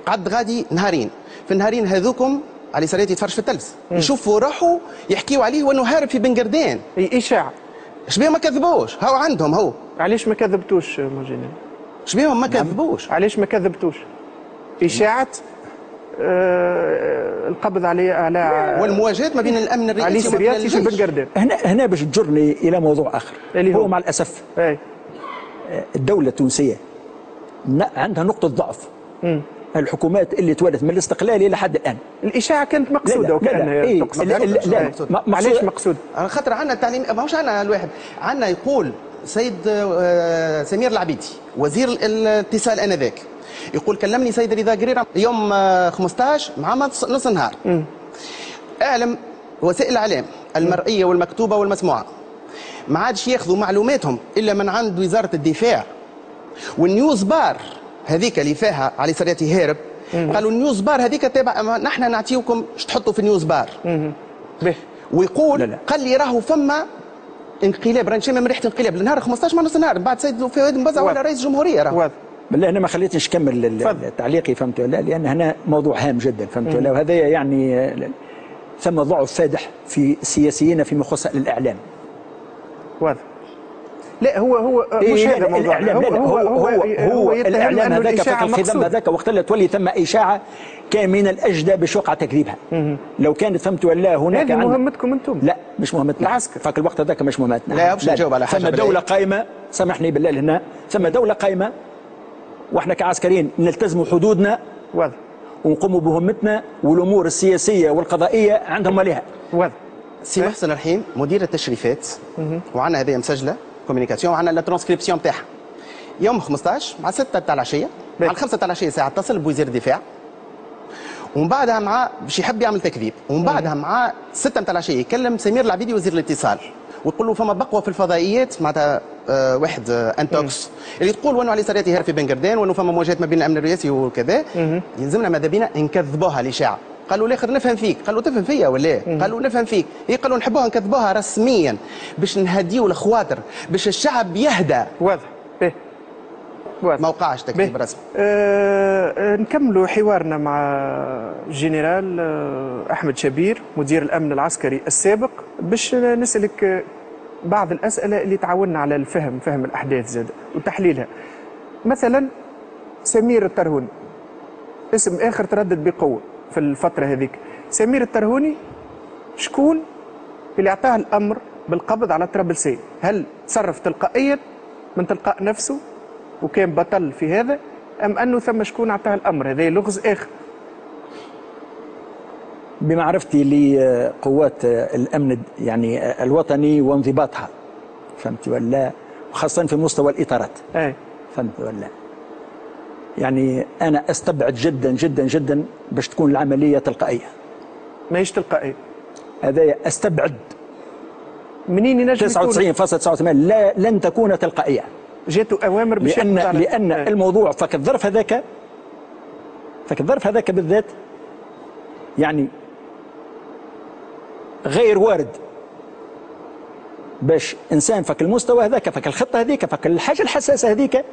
قعد غادي نهارين. في النهارين هذوكم علي سرياتي يتفرج في التلفز. يشوفوا روحه يحكيوا عليه وأنه هارب في بن قردان. اي اشاعه شبيه ما كذبوش. هو عندهم هو. علاش ما كذبتوش جنرال شبيهم ما كذبوش. علاش ما كذبتوش؟ اشاعه القبض عليه على والمواجهات ما بين الأمن علي الرئاسي وما بين الجيش بن قردان هنا هنا باش تجرني إلى موضوع آخر. اللي هو؟ هو؟ مع الأسف. اي الدولة التونسية عندها نقطة ضعف. الحكومات اللي تولت من الاستقلال إلى حد الآن. الإشاعة كانت لا، مقصودة لا، وكان لا، إيه، تقصد. لا، لا، لا، مقصود. ما- علاش مقصود- مقصود. على خاطر عندنا التعليم ماهوش عندنا الواحد. عندنا يقول سيد آه، سمير العبيدي وزير الاتصال آنذاك يقول كلمني سيد رضا قريرة يوم آه، 15 مع نص نهار. أعلم وسائل الإعلام المرئية والمكتوبة والمسموعة. ما عادش ياخذوا معلوماتهم إلا من عند وزارة الدفاع. والنيوز بار هذيك اللي فيها علي سرياتي هارب قالوا ال news bar هذيك تابع نحن نعطيكم تحطوا في ال news bar. ويقول لا، لا. قال لي راهو فما انقلاب راني شامم ريحه انقلاب النهار 15 مع نص نهار بعد سيد فؤاد مبزع ولا. رئيس جمهوريه واضح. بالله أنا ما خليتنيش نكمل. تعليقي فهمت ولا؟ لأن هنا موضوع هام جدا فهمت ولا؟ وهذا يعني ثم ضعف فادح في السياسيين فيما يخص الإعلام. واضح. لا هو هو إيه، مش هذا لا، موضوع الإعلام لا، لا، هو هو هو يتهم الإعلام هذاك الخدم مقصود. هذاك وقت اللي تولي ثم إشاعة كان من الأجدى باش وقع تكذيبها لو كانت فهمت ولا هناك هذه مهمتكم أنتم. لا مش مهمتنا. العسكر. فك الوقت هذاك مش مهمتنا. لا، باش نجاوب على حاجة ثم. دولة قائمة سامحني بالله هنا ثم دولة قائمة وإحنا كعسكريين نلتزموا حدودنا واضح. ونقوموا بمهمتنا والأمور السياسية والقضائية عندهم عليها واضح. سي محسن الرحيم مدير التشريفات وعندنا هذه مسجلة. communication وعندنا لا ترانسكريبسيون تاعها. يوم 15 مع 6 تاع العشية باهي. الخمسة تاع العشية ساعة اتصل بوزير الدفاع ومن بعدها مع باش يحب يعمل تكذيب ومن بعدها مع 6 تاع العشية يكلم سمير العبيدي وزير الاتصال ويقول له فما بقوة في الفضائيات معناتها آه واحد آه intox. اللي تقول وأنه علي سرياتي هرب في بن قردان وأنه فما مواجهات ما بين الأمن الرئاسي وكذا. يلزمنا ماذا بينا؟ نكذبوها الإشاعة. قالوا الآخر نفهم فيك. قالوا تفهم فيا ولا؟ إيه؟ قالوا نفهم فيك. هي قالوا نحبوها نكذبوها رسميا باش نهديوا الخواطر باش الشعب يهدى. واضح. به واضح. ما وقعش تكذيب. رسمي. آه آه، نكملوا حوارنا مع الجنرال آه أحمد شبير مدير الأمن العسكري السابق باش نسألك بعض الأسئلة اللي تعاوننا على الفهم فهم الأحداث زاد وتحليلها. مثلا سمير الترهوني اسم آخر تردد بقوة. في الفترة هذيك. سمير الترهوني شكون اللي أعطاه الأمر بالقبض على طرابلسي هل تصرف تلقائيا من تلقاء نفسه وكان بطل في هذا أم أنه ثم شكون أعطاه الأمر؟ هذا لغز آخر. بمعرفتي لقوات الأمن يعني الوطني وانضباطها فهمت ولا؟ وخاصة في مستوى الإطارات. اي فهمت ولا؟ يعني أنا أستبعد جدا جدا جدا باش تكون العملية تلقائية. ماهيش تلقائي. هذا أستبعد. منين ينجم يكون؟ 99.99 لا لن تكون تلقائية. جاتوا أوامر باش لأن لأن إيه. الموضوع فك الظرف هذاك فك الظرف هذاك بالذات يعني غير وارد. باش إنسان فك المستوى هذاك فك الخطة هذيك فك الحاجة الحساسة هذيك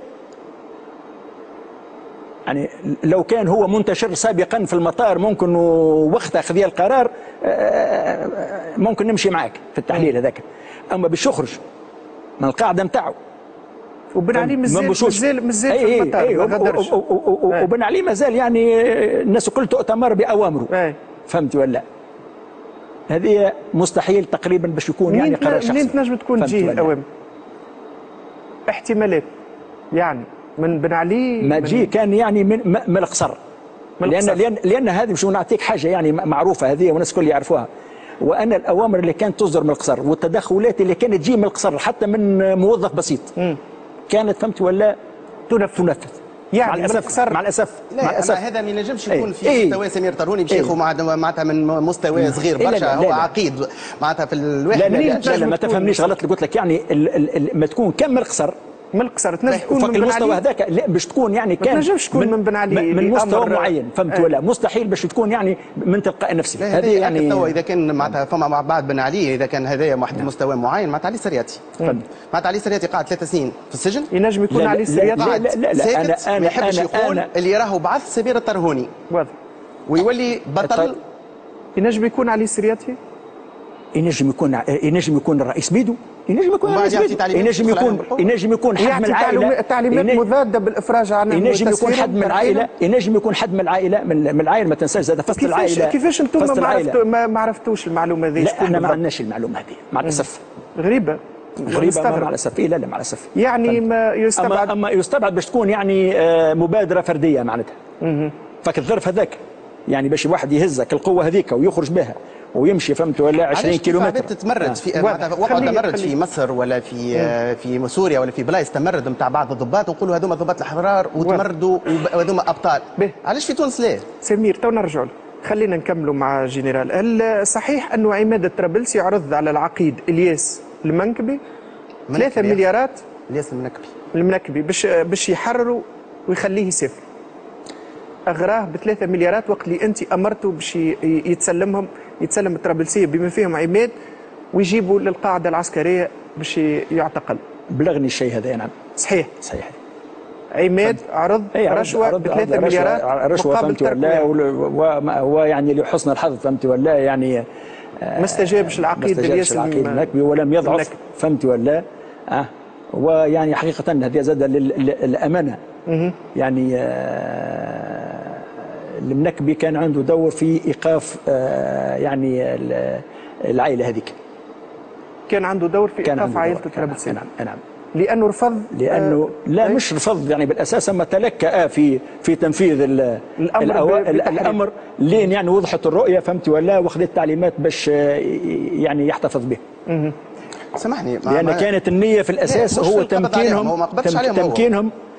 يعني لو كان هو منتشر سابقا في المطار ممكن وقت أخذ القرار آه، ممكن نمشي معك في التحليل هذاك. أما باش يخرج من القاعدة نتاعو. وبن علي مازال مازال مازال في أي المطار أي ما أي. وبن علي مازال يعني الناس الكل تؤتمر بأوامره. فهمت ولا هذه مستحيل تقريبا باش يكون يعني قرار شخصي. منين تنجم تكون تجيه؟ الاوامر احتمالات يعني. من بن علي ما من- تجي كان يعني من م- من القصر. من لأن القصر. لأن لأن هذه مش نعطيك حاجة يعني م- معروفة هذه والناس الكل يعرفوها. وأن الأوامر اللي كانت تصدر من القصر والتدخلات اللي كانت تجي من القصر حتى من موظف بسيط. كانت فهمت ولا؟ تنفذ. تنفذ. يعني مع من الأسف القصر- مع الأسف لا مع الأسف. هذا ما ينجمش إيه. يكون في إيه. مستوى سمير إيه. ياخذ مع- معناتها من مستوى صغير إيه، لا، برشا لا، هو لا، لا. عقيد معناتها في الواحد. لا لا, لا, لا, لا ما تفهمنيش غلط اللي قلت لك. يعني ال ال ال ما تكون كم القصر من القصر تنجم طيب، تكون من بن المستوى علي. هذاك. لا باش تكون يعني كان تنجمش تكون من بن علي من, مستوى معين فهمت إيه. ولا؟ مستحيل باش تكون يعني من تلقاء نفسي. لا هذه هذه يعني توا إذا كان معناتها فما مع بعض بن علي إذا كان هذايا واحد مستوى معين معناتها علي سرياتي. معناتها علي سرياتي قاعد ثلاث سنين في السجن. ينجم يكون علي لا، قاعد لا، لا، ساكت أنا- ما يحبش يقول اللي راهو بعث سمير الترهوني واضح. ويولي بطل. طيب. ينجم يكون علي السرياتي ينجم يكون ينجم يكون الرئيس بيدو ينجم يكون ينجم يكون. ينجم يكون حد من العائلة. تعليمات- مذاده بالإفراج عنهم ينجم يكون حد من العائلة. ينجم يكون حد من العائلة من, من العائلة. ما تنساش زاد فصل كيفاش العائلة. كيفاش أنتم ما. عرفتوا ما ما عرفتوش المعلومة هذه؟ لا إحنا ما؟ عندناش المعلومة هذه. مع الأسف. غريبة. غريبة مع. الأسف. إيه لا لا مع الأسف. يعني ما اما يستبعد. اما يستبعد باش تكون يعني آه، مبادرة فردية معناتها. فك الظرف هذاك. يعني باش واحد يهزك القوة هذيك ويخرج بها. ويمشي فهمت ولا 20 علاش كيلو متر تتمرد في وقعوا خليه- تمرد. في مصر ولا في آه، في سوريا ولا في بلايص تمرد نتاع بعض الضباط ونقولوا هذوما ضباط الأحرار وتمردوا وهذوما أبطال. علاش في تونس ليه؟ سمير تو نرجعوا له. خلينا نكملوا مع جنرال صحيح انه عماد الطرابلسي عرض على العقيد إلياس المنكبي 3 منكبي. مليارات إلياس المنكبي المنكبي باش باش يحرروا ويخليه يسافر أغراه ب 3 مليارات وقت اللي أنت أمرته باش يتسلمهم يتسلم الطرابلسيه بما فيهم عماد ويجيبوا للقاعدة العسكرية باش يعتقل. بلغني الشيء هذا نعم. صحيح. صحيح. عماد عرض اي رشوة ب 3 مليارات رشوة مقابل فهمت ترك ولا. ويعني لحسن الحظ فهمت ولا؟ يعني ما استجابش ما العقيد استجابش الياس العقيد الم- المنكبي ولم يضعف المنكبي. فهمت ولا؟ آه. ويعني حقيقة هذه زاد للأمانة. يعني آه المنكبي كان عنده دور في إيقاف آه يعني ال- العائلة هذيك كان عنده دور في كان إيقاف عائلة. كان- الطرابلسي نعم نعم لأنه رفض لأنه آه، لا أي. مش رفض يعني بالاساس اما تلكأ في في تنفيذ ال- الأمر الأوا- ب- بتحريم. الأمر لين يعني وضحت الرؤية فهمت ولا واخذت تعليمات باش آه، يعني يحتفظ به سامحني ما- لأن ما- كانت النية في الأساس مش هو تمكينهم هو ما قبضش تم- عليهم هو.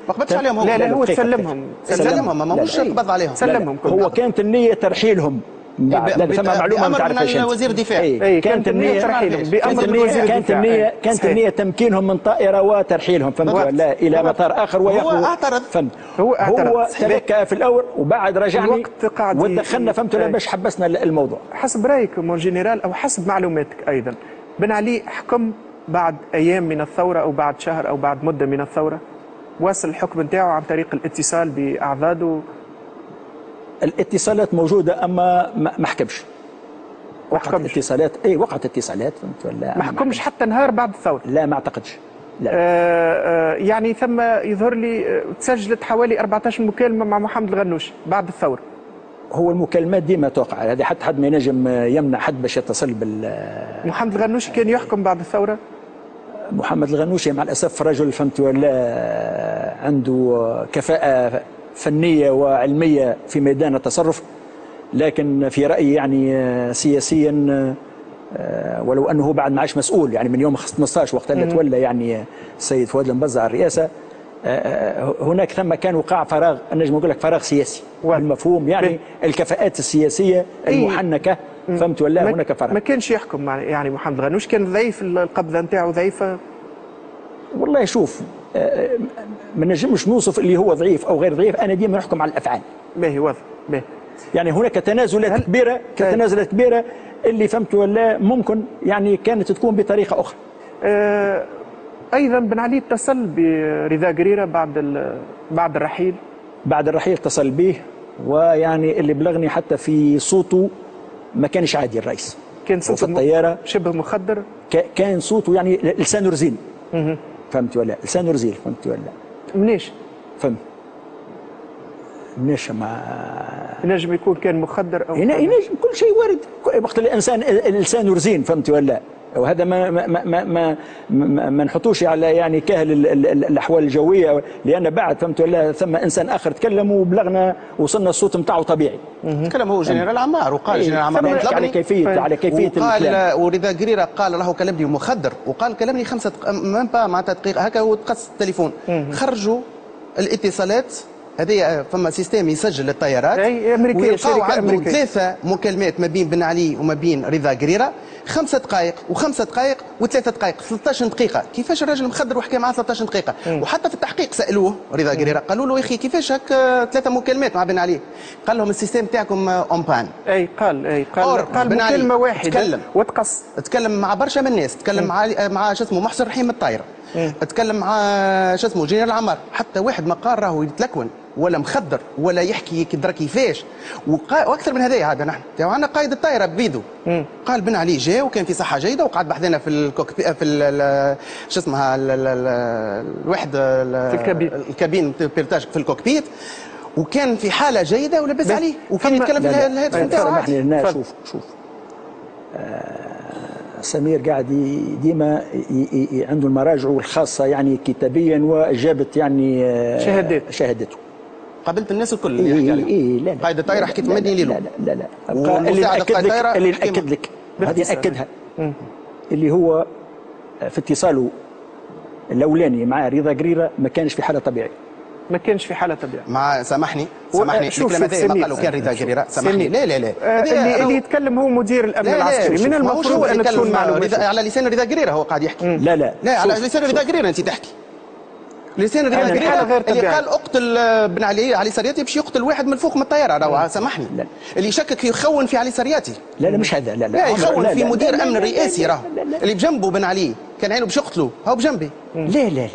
ما قبضش عليهم هو. لا لا هو سلمهم. سلمهم ما ماهوش لا. القبض عليهم سلمهم هو. كانت النية ترحيلهم لا ثم معلومة ما تعرفهاش. وزير الدفاع. إيه، أي، كانت النية ترحيلهم كانت بأمر من وزير النيه كانت. النيه كانت. النية تمكينهم من طائرة وترحيلهم فهمت. ولا إلى. مطار آخر هو وياخذوا اعترض. فهمت هو اعترض. هو. تلكأ في الأول وبعد رجعني الوقت قاعد ي- ودخلنا فهمت ولا أي. باش حبسنا الموضوع حسب رأيك mon général أو حسب معلوماتك أيضا بن علي حكم بعد أيام من الثورة أو بعد شهر أو بعد مدة من الثورة واصل الحكم نتاعو عن طريق الاتصال بأعضاده. الاتصالات موجودة أما ما حكمش. وقعت. اتصالات اي وقعت اتصالات فهمت ولا ما حكمش حتى نهار بعد الثورة. لا ما أعتقدش. لا. آه، آه، يعني ثم يظهر لي آه، تسجلت حوالي 14 مكالمة مع محمد الغنوشي بعد الثورة. هو المكالمات ديما توقع. هذه حتى حد ما ينجم يمنع حد باش يتصل بال محمد الغنوشي كان يحكم بعد الثورة؟ محمد الغنوشي مع الأسف رجل فهمت ولا عنده كفاءة فنية وعلمية في ميدان التصرف لكن في رأيي يعني سياسيا آه، ولو أنه بعد ما عاش مسؤول يعني من يوم 15 وقت اللي تولى يعني السيد فؤاد المبزع الرئاسة آه، آه، هناك ثم كان وقع فراغ نجم نقول لك فراغ سياسي واضح. بالمفهوم يعني الكفاءات السياسية إيه. المحنكة فهمت ولا هناك فراغ ما كانش يحكم مع يعني محمد الغنوشي كان ضعيف القبضة نتاعو ضعيفه والله شوف آه، ما نجمش نوصف اللي هو ضعيف أو غير ضعيف. أنا ديما نحكم على الأفعال. باهي واضح. باهي يعني هناك تنازلات هل- كبيرة تنازلات كبيرة اللي فهمت ولا ممكن يعني كانت تكون بطريقة أخرى. آه، أيضا بن علي اتصل برضا قريرة بعد ال- بعد الرحيل. بعد الرحيل اتصل به ويعني اللي بلغني حتى في صوته ما كانش عادي الرئيس. كان صوته الطيارة شبه مخدر. كان صوته يعني لسانه رزين. فهمت ولا لسانه رزين فهمت ولا منيش. فهمت. مناش ما ينجم يكون كان مخدر أو ينجم كل شيء وارد. وقت الانسان لسانه رزين فهمت ولا وهذا ما ما ما ما, ما, نحطوش على يعني كاهل ال- ال- ال- الأحوال الجوية لأن بعد فهمت ولا ثم إنسان آخر تكلم وبلغنا وصلنا الصوت نتاعو طبيعي. تكلم هو جنرال عمار وقال إيه، جنرال عمار على كيفيه على كيفية. وقال ورضا قريرة قال له كلمني مخدر وقال كلمني خمسه دق- même pas معناتها دقيقة هكا وتقص التليفون. خرجوا الاتصالات هذه فما système يسجل الطيارات ويلقاو أمريكية. ثلاثة مكالمات ما بين بن علي وما بين رضا قريرة خمسة دقائق وخمسة دقائق وثلاثة دقائق 13 دقيقة. كيفاش الراجل مخدر وحكى معاه 13 دقيقة؟ وحتى في التحقيق سألوه رضا قريرة قالوا له يا أخي كيفاش هك ثلاثة مكالمات مع بن علي؟ قال لهم ال système تاعكم en panne أي قال أي erreur، قال قال مكالمة واحدة تكلم. وتقص. تكلم مع برشا من الناس تكلم مع مع شو اسمه محسن رحيم الطايرة. تكلم مع شو اسمه جنرال عمار حتى واحد ما قال راهو يتلكن. ولا مخدر ولا يحكي كدرا كيفاش وقا... وأكثر من هذايا عاد نحن تو عندنا قائد الطائرة بيدو قال بن علي جاء وكان في صحة جيدة وقعد بحذانا في ال cockpit في ال... شو اسمها ال... ال... ال... الواحد ال... في ال cabine. ال cabine بيرتاج في ال cockpit وكان في حالة جيدة ولاباس عليه وكان يتكلم في. الهاتف نتاعو عادي. هنا. شوف شوف آه، سمير قاعد ديما عنده المراجع الخاصة يعني كتابيا وجابت يعني آه، شهادات. شهادته قابلت الناس الكل اللي يحكي عليهم. إيه لا لا قائد الطائره لا، حكيت لا، مدني لا ليلو. لا لا لا أبقى اللي نأكد لك اللي. نأكد لك. هذه. نأكدها اللي هو في اتصاله الأولاني مع رضا قريرة ما كانش في حالة طبيعية ما كانش في حالة طبيعيه مع سامحني سامحني. شوف- الكلام هذا ما. قالوا كان رضا شوف. قريرة. سامحني. لا لا لا. آه، اللي اللي يتكلم هو مدير الأمن لا لا العسكري. شوف، من المفروض هو ان تكون رضا- على لسان رضا قريرة هو قاعد يحكي. لا لا. لا على لسان رضا قريرة أنت تحكي. لسان حالة غير اللي. قال أقتل آه، بن علي علي سرياتي باش يقتل واحد من فوق من الطيارة. راهو سامحني. اللي يشكك يخون في علي سرياتي لا لا مش هذا. لا لا. لا يخون لا، في لا، مدير أمن رئاسي راهو اللي بجنبه بن علي كان عينه باش يقتلوا. هو بجنبي. لا لا لا.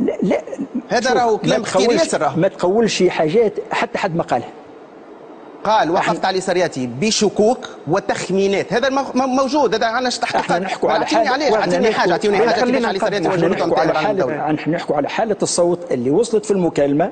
لا لا هذا راهو كلام تقولش- ياسر راهو. ما تقولش حاجات حتى حد ما قالها. قال وقفت علي سرياتي بشكوك وتخمينات. هذا موجود. هذا عندنا إحنا تحقيقات نحكوا على علاش وإحنا اعطيني حاجة اعطيني حاجة كيفاش. سرياتي وشنو نحكوا على نحكوا على حالة الصوت اللي وصلت في المكالمة.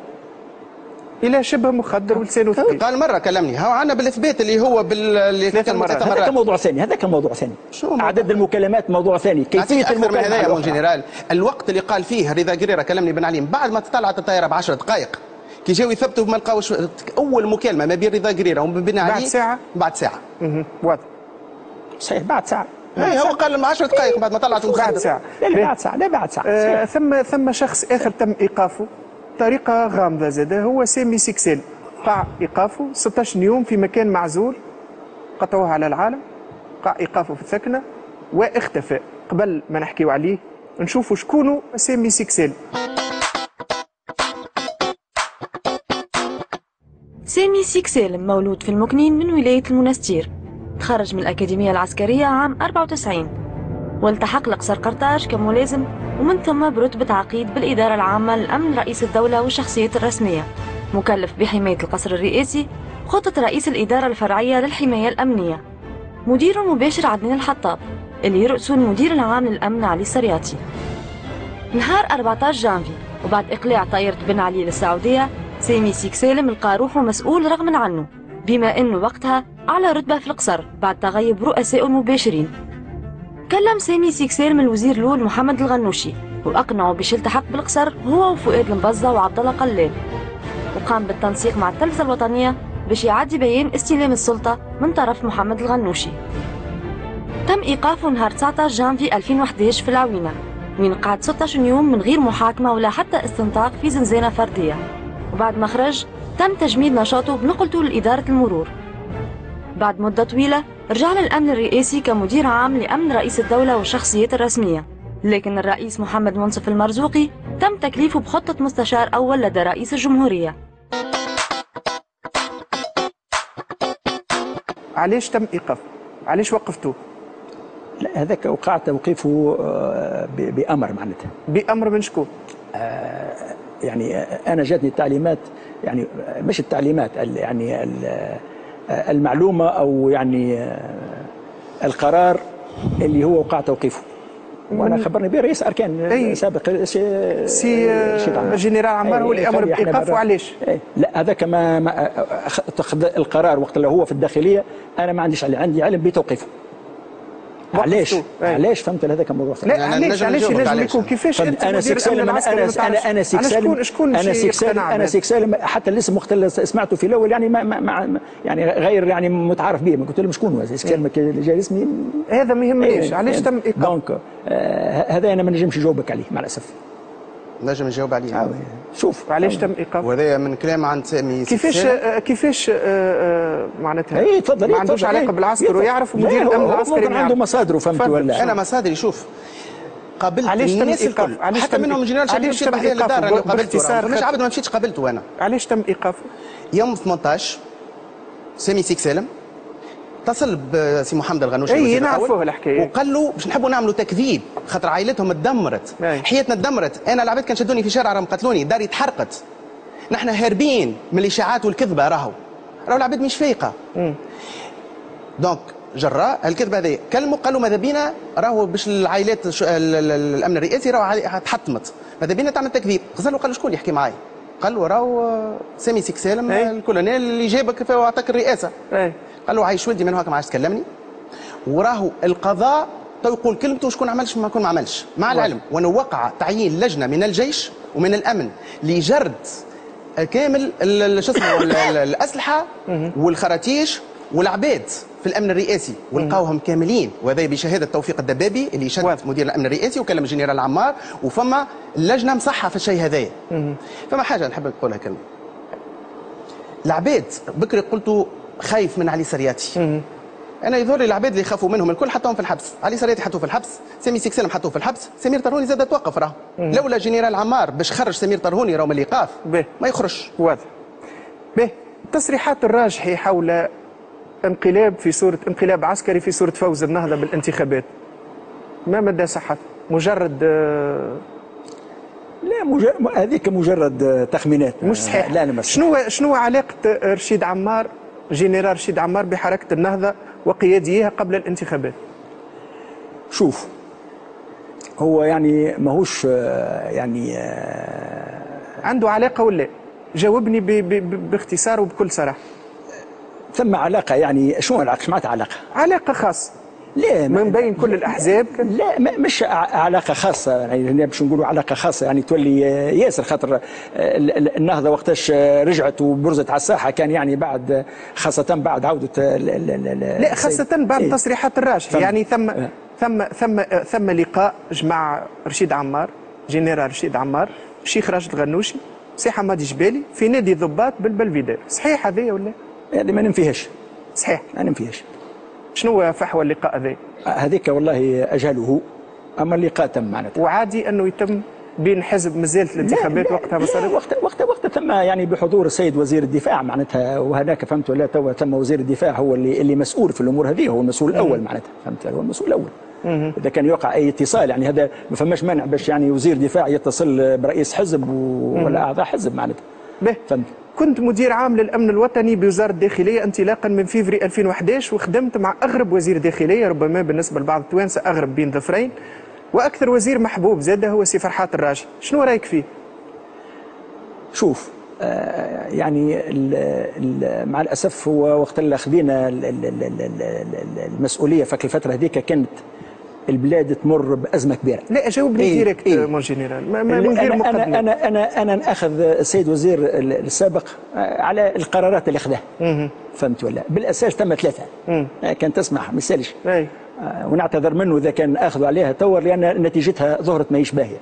إلى شبه مخدر ولسانه ثقيل قال مرة كلمني. هو عندنا بالإثبات اللي هو بال اللي ثلاث كان مرات. هذا كان موضوع ثاني. هذا كان موضوع ثاني. شو موضوع؟ عدد المكالمات موضوع ثاني. من المكالمة هذا يا. جنرال. الوقت اللي قال فيه رضا قريره كلمني بن عليم بعد ما طلعت الطائرة ب 10 دقائق كي جاوا يثبتوا ما لقاوش أول مكالمة ما بين رضا قريرة وما بين علي بعد ساعة؟ بعد ساعة. واضح. صحيح بعد ساعة. اي هو قال 10 دقائق بعد ما طلعت بعد. ساعة. لا؟ بعد ساعة لا بعد ساعة. آه. ثم ثم شخص آخر تم إيقافه. بطريقه غامضة زاد هو سامي سيك سالم وقع إيقافه 16 يوم في مكان معزول قطعوه على العالم. وقع إيقافه في الثكنه واختفى. قبل ما نحكيو عليه نشوفوا شكونه سامي سيك سالم سامي سيك سالم مولود في المكنين من ولاية المنستير. تخرج من الأكاديمية العسكرية عام 94 والتحق لقصر قرطاج كملازم ومن ثم برتبة عقيد بالإدارة العامة لأمن رئيس الدولة والشخصيات الرسمية. مكلف بحماية القصر الرئاسي خطة رئيس الإدارة الفرعية للحماية الأمنية. مدير مباشر عدنان الحطاب اللي يرأسه المدير العام للأمن علي السرياتي. نهار 14 جانفي وبعد إقلاع طائرة بن علي للسعودية سامي سيك سالم لقى روحه مسؤول رغم عنه بما أنه وقتها أعلى رتبة في القصر بعد تغيب رؤساء المباشرين. كلم سامي سيك سالم الوزير لول محمد الغنوشي وأقنعه باش يلتحق بالقصر هو وفؤاد المبزة وعبد الله قلال. وقام بالتنسيق مع التلفزة الوطنية باش يعدي بيان استلام السلطة من طرف محمد الغنوشي. تم إيقافه نهار 19 جانفي 2011 في العوينة وين قعد 16 يوم من غير محاكمة ولا حتى استنطاق في زنزانة فردية. وبعد ما خرج تم تجميد نشاطه بنقلته لإدارة المرور. بعد مدة طويلة رجع للأمن الرئاسي كمدير عام لأمن رئيس الدولة والشخصيات الرسمية. لكن الرئيس محمد منصف المرزوقي تم تكليفه بخطة مستشار أول لدى رئيس الجمهورية. علاش تم ايقافه علاش وقفتوه لا هذاك وقع توقيفه آه، ب- بأمر معناتها. بأمر من شكون؟ يعني أنا جاتني التعليمات يعني مش التعليمات ال- يعني ال- المعلومة أو يعني القرار اللي هو وقع توقيفه وأنا خبرني به رئيس أركان أي. سابق سي سي. جنرال عمار هو اللي أمر بايقافه مرة- علاش إيه. لا هذاك ما, اتخذ القرار وقت اللي هو في الداخلية أنا ما عنديش علم عندي علم بتوقيفه علاش. علاش فهمت هذاك موضوع ثاني لا علاش علاش لازم. يكون كيفاش أنا مدير سيك الأمن سالم أنا أنا؟ أنا أنا سيك على سالم شكون شكون أنا شي سيك سالم يقتنع أنا بهذا؟ سيك سالم حتى الاسم وقت اللي سمعته في الأول يعني ما, ما, يعني غير يعني متعارف به ما قلت لهم شكون هو سيك سالم كي جاي اسمي هذا ما يهمنيش إيه، علاش إيه. تم دونك آه هذا أنا ما نجمش نجاوبك عليه مع الأسف نجم نجاوب عليه شوف علاش تم ايقافه وهذا من كلام عن سامي كيفاش. آه، كيفاش آه، آه، معناتها اي تفضل ما إيه، عندوش علاقة إيه. بالعسكر. ويعرف مدير هو- الأمن هو العسكري عنده. مصادره فهمت. ولا أنا مصادري شوف قابلت علاش تم؟ الكل علاش حتى منهم؟ جنرال شادي علاش مشيت تم اللي قابلته باختصار مش عبد ما مشيتش قابلته أنا علاش تم ايقافه يوم 18 سامي سيك سالم اتصل بسي محمد الغنوشي أي، الوزير نعرفوه الأول، الحكاية. وقال له باش نحبوا نعملوا تكذيب خاطر عائلتهم تدمرت أي. حياتنا تدمرت أنا العباد كان شدوني في شارع راهم قتلوني داري تحرقت نحن هاربين من الإشاعات والكذبه راهو. راهو العباد مش فايقة. donc جراء الكذبه هذه كلموا قالوا ماذا بينا؟ راهو باش العائلات الأمن الرئاسي راهو تحطمت ماذا بينا تعمل تكذيب؟ غزرلو قال له شكون يحكي معاي؟ قال له راهو سامي سيك سالم أي. الكولونيل اللي جابك واعطاك الرئاسة. أي. قال له عايش ولدي من هكا ما عادش تكلمني. وراهو القضاء تو يقول كلمته شكون عملش ما كون ما عملش. مع العلم وأنه وقع تعيين لجنة من الجيش ومن الأمن لجرد كامل شو اسمه ال- ال- الأسلحة والخراتيش والعباد في الأمن الرئاسي. ولقاوهم كاملين. وهذا بشهادة توفيق الدبابي اللي شد واضح. مدير الأمن الرئاسي وكلم الجنرال عمار وفما لجنة مصحة في الشيء هذايا. فما حاجة نحب نقولها كلمة. العباد بكري قلت خايف من علي سرياتي. أنا يظهر لي العباد اللي يخافوا منهم الكل حطوهم في الحبس. علي سرياتي حطوه في الحبس سامي سيكسلم حطوه في الحبس. سمير طرهوني زاد توقف راه. لولا جنرال عمار باش خرج سمير طرهوني راه من الايقاف به. ما يخرج واضح. به. تصريحات الراجحي حول انقلاب في صورة انقلاب عسكري في صورة فوز النهضة بالانتخابات. ما مدى صحة؟ مجرد آه، لا مجرد هذيك مجرد آه، تخمينات. مش صحيح. لا أنا ما شنو شنو علاقة رشيد عمار جنرال رشيد عمار بحركة النهضة وقياديها قبل الانتخابات. شوف هو يعني ماهوش آه، يعني آه، عنده علاقة ولا جاوبني ب- ب- ب- باختصار وبكل صراحة. ثم علاقة يعني شنو علاقه شو معناتها علاقة؟ علاقة خاصة. لا من بين كل الأحزاب لا ما- مش علاقة خاصة يعني هنا باش نقولوا علاقة خاصة يعني تولي آه، ياسر خاطر آه، ال- ال- النهضة وقتاش آه، رجعت وبرزت على الساحة كان يعني بعد خاصة بعد عودة لا السيد- بعد إيه. تصريحات الراجحي. يعني ثم. ثم ثم ثم لقاء جمع رشيد عمار جنرال رشيد عمار شيخ راشد الغنوشي سي حمادي جبالي في نادي ضباط بالبلفيدير. صحيح هذايا ولا؟ هذه ما ننفيهاش. صحيح. ما ننفيهاش. شنو فحوى اللقاء هذا هذيك والله أجهله. أما اللقاء تم معناتها. وعادي أنه يتم بين حزب مازالت الانتخابات لا، وقتها ما لا، صارت وقت وقت وقت ثم يعني بحضور السيد وزير الدفاع معناتها. وهناك فهمت ولا توا ثم وزير الدفاع هو اللي اللي مسؤول في الأمور هذه هو المسؤول الأول معناتها. فهمت؟ هو المسؤول الأول. إذا كان يوقع أي اتصال يعني هذا ما فماش مانع باش يعني وزير دفاع يتصل برئيس حزب ولا أعضاء حزب معناتها. به. كنت مدير عام للأمن الوطني بوزارة الداخلية انطلاقا من فيفري 2011 وخدمت مع أغرب وزير داخلية ربما بالنسبة لبعض التوانسة أغرب بين ظفرين وأكثر وزير محبوب زاده هو سي فرحات الراجي. شنو رأيك فيه؟ شوف آه، يعني مع الأسف هو وقت اللي خذينا ال- ال- ال- ال- ال- المسؤولية في الفترة هذيك كانت البلاد تمر بأزمة كبيرة. لا جاوبني إيه، direct إيه. mon général. ما- من غير أنا, مقدمة. أنا أنا أنا أنا نأخذ السيد وزير ال- السابق آه، على القرارات اللي خذاها فهمت ولا بالأساس تم ثلاثة. آه، كان تسمح ما يسألش. آه، ونعتذر منه إذا كان أخذوا عليها tort لأن نتيجتها ظهرت ما هيش باهية.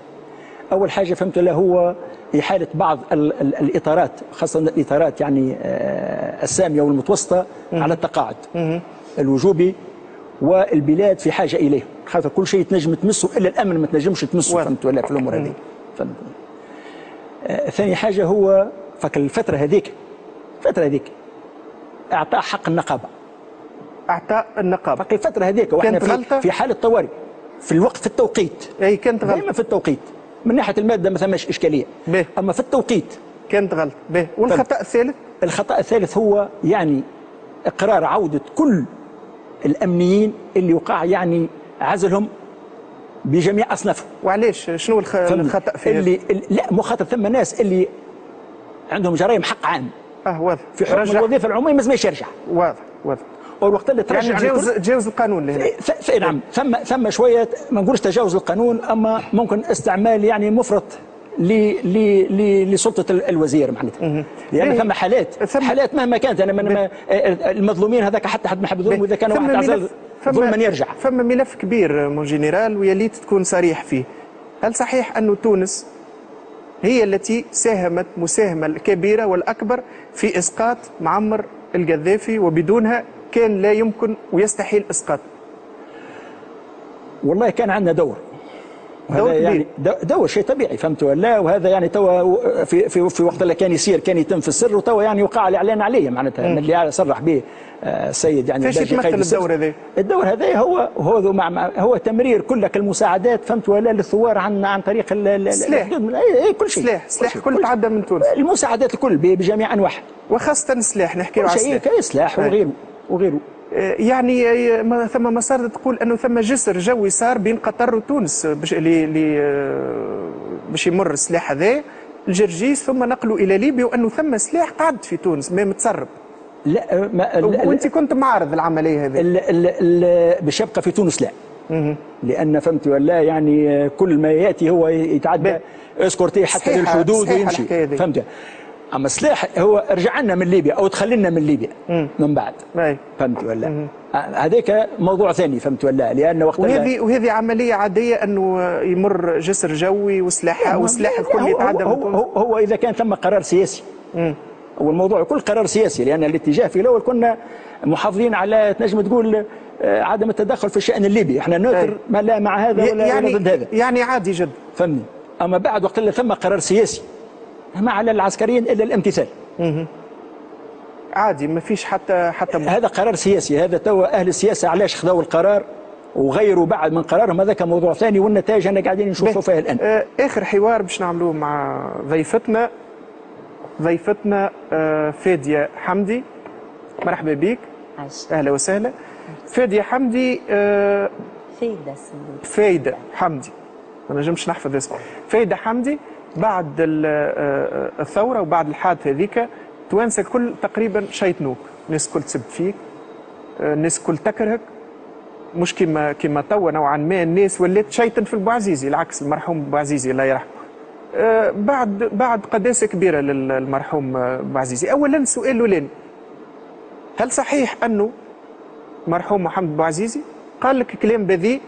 أول حاجة فهمت له هو إحالة بعض ال ال الإطارات خاصة الإطارات يعني السامية والمتوسطة على التقاعد. الوجوبي والبلاد في حاجة إليه. خاطر كل شيء تنجم تمسه إلا الأمن ما تنجمش تمسه. فهمت ولا في الأمور هذه. فهمت آه، ثاني حاجة هو فك الفترة هذيك. الفترة هذيك. اعطاء حق النقابة. اعطاء النقابة. باقي الفترة هذيك. وإحنا في؟ في حالة طوارئ. في الوقت في التوقيت. أي كانت غلط دائما في التوقيت. من ناحية المادة ما ثماش إشكالية. باهي. أما في التوقيت. كانت غلط به. والخطأ الثالث؟ الخطأ الثالث هو يعني إقرار عودة كل الأمنيين اللي وقع يعني عزلهم بجميع اصنافهم وعلاش شنو؟ الخطأ في؟ اللي لا مو خاطر ثم ناس اللي عندهم جرائم حق عام. أه واضح. في حكم. الوظيفة العمومية ما لازمش يرجع. واضح واضح. والوقت اللي ترجع يعني تجاوز تجاوز القانون ف- ف- نعم. ثم ثم شوية ما نقولش تجاوز القانون أما ممكن استعمال يعني مفرط لسلطة ال- الوزير معناتها لأن إيه. ثم حالات ثم- حالات مهما كانت. أنا من المظلومين هذاك حتى حد ما حب يظلم وإذا كان واحد عزل ظلما يرجع. فما ملف كبير mon général ويليت تكون صريح فيه. هل صحيح أن تونس هي التي ساهمت مساهمة الكبيرة والأكبر في إسقاط معمر القذافي وبدونها كان لا يمكن ويستحيل إسقاط؟ والله كان عندنا دور. دور يعني دور شيء طبيعي فهمت ولا وهذا يعني توا في في في وقت اللي كان يصير كان يتم في السر وتوا يعني وقع الاعلان عليه معناتها اللي صرح به آه، السيد يعني كيفاش الباجي يتمثل. الدور هذا؟ الدور هذا هو هو مع هو تمرير كلك المساعدات فهمت ولا للثوار عن عن طريق ال- ال- ال- سلاح. الحدود. اي كل شيء سلاح سلاح كل شيء. تعدى من تونس المساعدات الكل بجميع أنواعها وخاصة السلاح نحكيو كل على السلاح سلاح أي. وغيره وغيره آه، يعني آه، ثم مسار تقول أنه ثم جسر جوي صار بين قطر وتونس باش آه، باش يمر السلاح هذا الجرجيس ثم نقلوا إلى ليبيا وأنه ثم سلاح قاعد في تونس ما متسرب. لا ما وأنت كنت معارض العملية هذه؟ باش يبقى في تونس لا. لأن فهمت ولا يعني كل ما يأتي هو يتعدى escorté حتى للحدود ويمشي. فهمت؟ أما سلاح هو رجع لنا من ليبيا أو دخل لنا من ليبيا من بعد. أي. فهمت ولا؟ هذاك موضوع ثاني فهمت ولا؟ لأن وقت وهذه وهذه عملية عادية أنه يمر جسر جوي وسلاح وسلاح الكل هو, يتعدى هو, هو, هو, إذا كان ثم قرار سياسي. والموضوع كل قرار سياسي لأن الاتجاه في الأول كنا محافظين على تنجم تقول آه، عدم التدخل في الشأن الليبي. إحنا. نوتر ما لا مع هذا ولا, يعني ضد هذا. يعني عادي جدا فهمني؟ أما بعد وقت اللي ثم قرار سياسي. ما على العسكريين الا الامتثال. عادي ما فيش حتى حتى م- هذا قرار سياسي. هذا توا أهل السياسة علاش خذوا القرار وغيروا بعد من قرارهم؟ هذاك موضوع ثاني والنتائج أنا قاعدين نشوفوا فيها الآن. آه، آخر حوار باش نعملوه مع ضيفتنا ضيفتنا آه، فادية حمدي. مرحبا بك. أهلا وسهلا. فادية حمدي آه، فايدة سيدي. فايدة حمدي. ما نجمش نحفظ اسمه. فايدة حمدي بعد آه، الثورة وبعد الحادثة هذيك توانسة الكل تقريبا شيطنوك الناس الكل تسب فيك آه، الناس الكل تكرهك. مش كما كما توا نوعا ما الناس ولات تشيطن في البوعزيزي العكس المرحوم بوعزيزي الله يرحمه. آه، بعد بعد قداسة كبيرة للمرحوم بوعزيزي اولا سؤال الأولاني هل صحيح أنه مرحوم محمد بوعزيزي قال لك كلام بذيء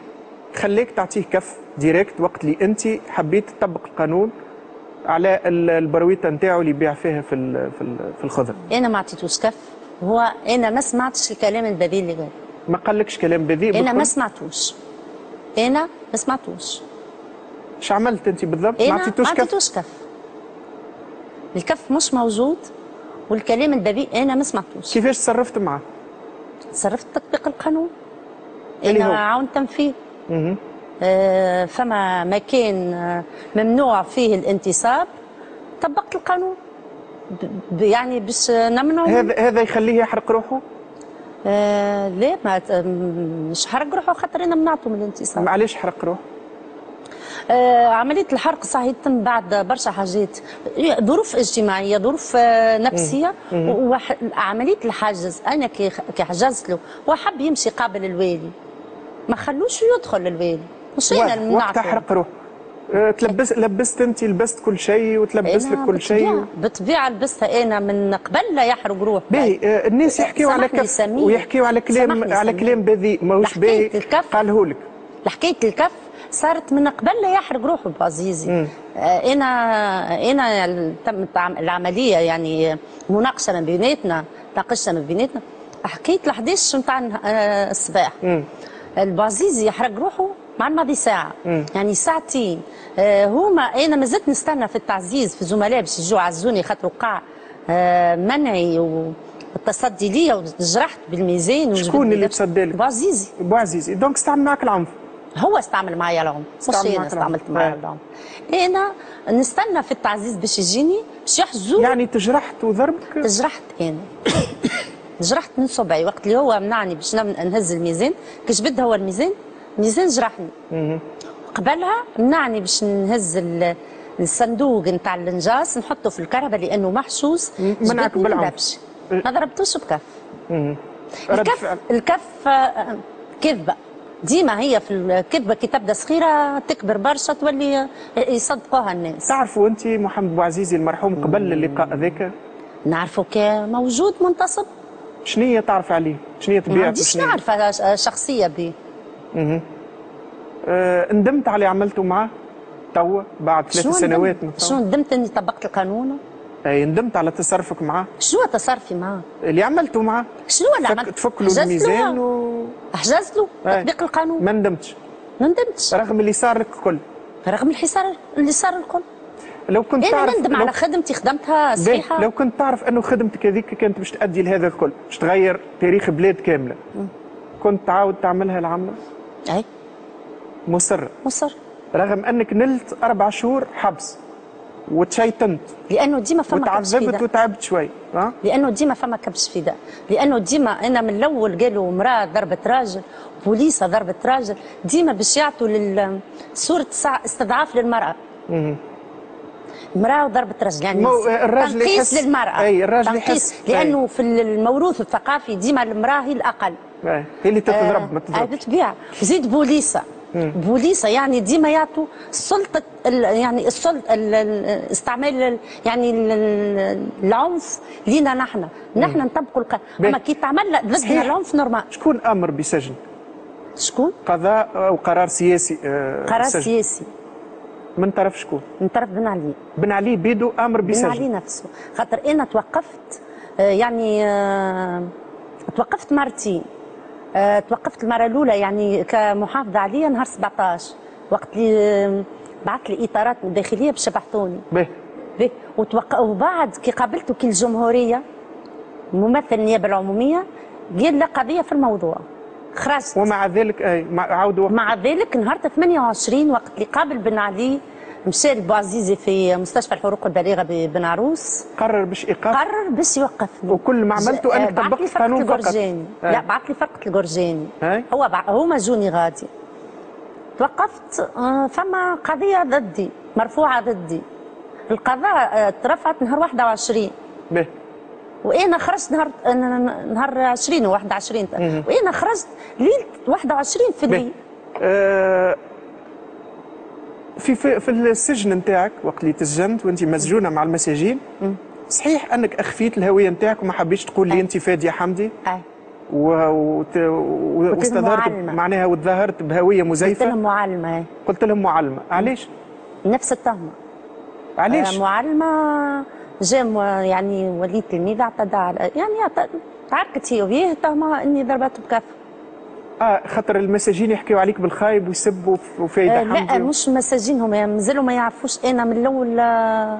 خليك تعطيه كف ديريكت وقت اللي أنت حبيت تطبق القانون على ال- البرويطه نتاعو اللي يبيع فيها في ال- في ال- في الخضر. أنا ما عطيتوش كف. هو أنا ما سمعتش الكلام البذيء اللي قال. ما قالكش كلام بذيء أنا ما؟ سمعتوش. أنا ما سمعتوش. إيش عملت أنت بالضبط؟ ما ما عطيتوش كف؟ عطيتوش كف. الكف مش موجود والكلام البذيء أنا ما سمعتوش. كيفاش تصرفت معاه؟ تصرفت تطبيق القانون؟ أنا عاون تنفيذ فما مكان آه، ممنوع فيه الانتصاب طبقت القانون. يعني باش نمنعوا هذا هذا يخليه يحرق روحه؟ آه لا ما مش حرق روحه خاطر أنا منعته من الانتصاب. معليش حرق روحه؟ آه عملية الحرق صحيح يتم بعد برشا حاجات. ظروف اجتماعية ظروف آه نفسية. وعملية الحجز أنا كي كي حجزت له وحب يمشي قابل الوالي. ما خلوش يدخل الوالي. مش أنا اللي وقتها منعته حرق روحه. آه، تلبس لبست انت لبست كل شيء وتلبس لك كل شيء. بالطبيعة لبستها. أنا من قبل لا يحرق روح باهي الناس يحكيوا على كف. ويحكيوا على كلام على. كلام بذيء. ماهوش باهي الكف. قاله لك. حكايه الكف؟ صارت من قبل لا يحرق روحه بعزيزي آه انا إنا تم العملية يعني مناقشة من بيناتنا ناقشنا من بيناتنا. حكيت ل 11 نتاع الصباح. البعزيزي يحرق روحه مع الماضي ساعة. يعني ساعتين. آه هما أنا ما زلت نستنى في التعزيز في زملاء باش يجوا عزوني خاطر وقع آه منعي والتصدي ليا وجرحت بالميزان شكون اللي تصدى لك؟ بعزيزي. أبو عزيزي. دونك استعمل معك العنف هو استعمل معايا العنف مش أنا استعملت آه. العنف أنا نستنى في التعزيز باش يجيني باش يحجزوا يعني تجرحت وضربك؟ تجرحت أنا. جرحت من صبعي وقت اللي هو منعني باش نهز الميزان كيش بده هو الميزان؟ الميزان جرحني قبلها منعني باش نهز ال- الصندوق نتاع النجاس نحطه في الكهرباء لأنه محشوش منعك بالعنف. ما ضربتوش بكف. الكف الكف آه، كذبة. ديما هي في الكذبه كي تبدأ صغيرة تكبر برشا تولي آه، يصدقوها الناس. تعرفوا أنت محمد أبو عزيزي المرحوم قبل اللقاء ذاك؟ نعرفه كموجود منتصب شنية تعرف عليه؟ شنية ما طبيعته عنديش شنية نعرف ش- شخصية به آه ندمت على اللي عملته معاه توا بعد ثلاث سنوات. شنو ندمت إني طبقت القانون؟ أي ندمت على تصرفك معاه. شنو تصرفي معاه؟ اللي عملته معاه. شنو اللي فك- عملت؟ تفك له الميزان و حجزت له. تطبيق القانون؟ ما ندمتش. ما ندمتش. رغم اللي صار لك الكل. رغم الحصار اللي صار الكل. لو كنت أنا تعرف نندم لو على خدمتي خدمتها صحيحة. لو كنت تعرف إنه خدمتك هذيك كانت باش تؤدي لهذا الكل باش تغير تاريخ بلاد كاملة. كنت تعاود تعملها العمله اي مصر. مصر. رغم أنك نلت أربع شهور حبس وتشيطنت. لأنه ديما فما كبش وتعذبت وتعبت شوي ها؟ لأنه ديما فما كبش فداء لأنه ديما أنا من الأول قالوا امرأة ضربت راجل بوليسة ضربت راجل. ديما باش يعطوا صورة استضعاف للمرأة. امراه وضربت رجل يعني مو- الراجل تنقيص يحس- للمرأة. أي، الراجل يحس- لأنه في الموروث الثقافي ديما المرأة هي الأقل. هي اللي تضرب ما آه تضربش بالطبيعه زيد بوليسة. بوليسة يعني ديما يعطوا سلطة يعني السلطة ال- ال- استعمال ال- يعني ال- ال- العنف لينا نحن. نحن نطبقوا القانون. أما كي تعمل ضدنا. العنف normal. شكون أمر بسجن؟ شكون؟ قضاء أو قرار سياسي آه، قرار سجن. سياسي. من طرف شكون؟ من طرف بن علي. بن علي بيدو أمر بن علي بسجن نفسه. خاطر أنا توقفت آه، يعني آه، توقفت مرتين آه، توقفت المرة الأولى يعني كمحافظة عليا نهار 17 وقت اللي بعث لي إطارات من الداخليه باش يبحثوني به. به. وتوق... وبعد كي قابلت وكيل الجمهوريه ممثل النيابة العمومية قال لا قضية في الموضوع. خرجت ومع ذلك أي مع عاودوا مع ذلك نهار 28 وقت اللي قابل بن علي مشى لبوعزيزي في مستشفى الحروق البالغة ببن عروس. قرر باش ايقاف قرر باش يوقفني وكل ما عملته بعت طبقت قانون فقط. لا بعث لي فرقه الجرجاني. هو بع... هما جوني غادي. توقفت آه، فما قضية ضدي مرفوعة ضدي. القضاء آه، ترفعت نهار 21 به. وإنا خرجت نهار نهار 20 و 21 وإنا خرجت ليلة 21 في الليل. آه في في, في السجن نتاعك وقت اللي تسجنت وأنت مسجونة مع المساجين صحيح أنك أخفيت الهوية نتاعك وما حبيتش تقول لي. أنت فادية حمدي. و... وت... واستظهرت. معناها وتظاهرت بهوية قلت مزيفة؟ لهم معلمة. قلت لهم معلمة. علاش؟ نفس التهمة. علاش؟ آه، معلمة جا مو- يعني ولي تلميذ اعتدى على يعني تعاركت هي وياه تهمه إني ضربته بكف آه خاطر المساجين يحكيوا عليك بالخايب ويسبوا في فايده آه لا مش مساجين هم يعني مازالوا ما يعرفوش أنا من الأول آه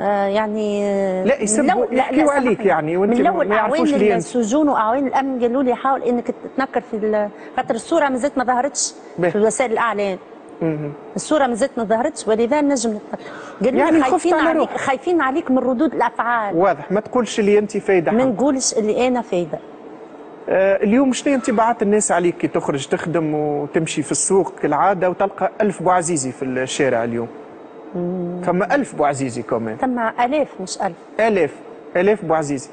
آه، يعني لا، يسبوا- يحكيوا. عليك يعني وأنت من الأول اعوان. السجون واعوان الأمن قالوا لي حاول إنك تتنكر في خاطر الصورة مازالت ما ظهرتش. في وسائل الاعلام الصورة مازالت ما ظهرتش ولذا نجم نتنكر قالوا يعني خايفين عليك. خايفين عليك من ردود الأفعال. واضح. ما تقولش اللي انت فايدة ما نقولش اللي أنا فايدة. آه، اليوم شنو انطباعات الناس عليك كي تخرج تخدم وتمشي في السوق كالعادة وتلقى ألف بوعزيزي في الشارع اليوم؟ فما ألف بوعزيزي كمان. ثم ألاف مش ألف. آلاف. آلاف بوعزيزي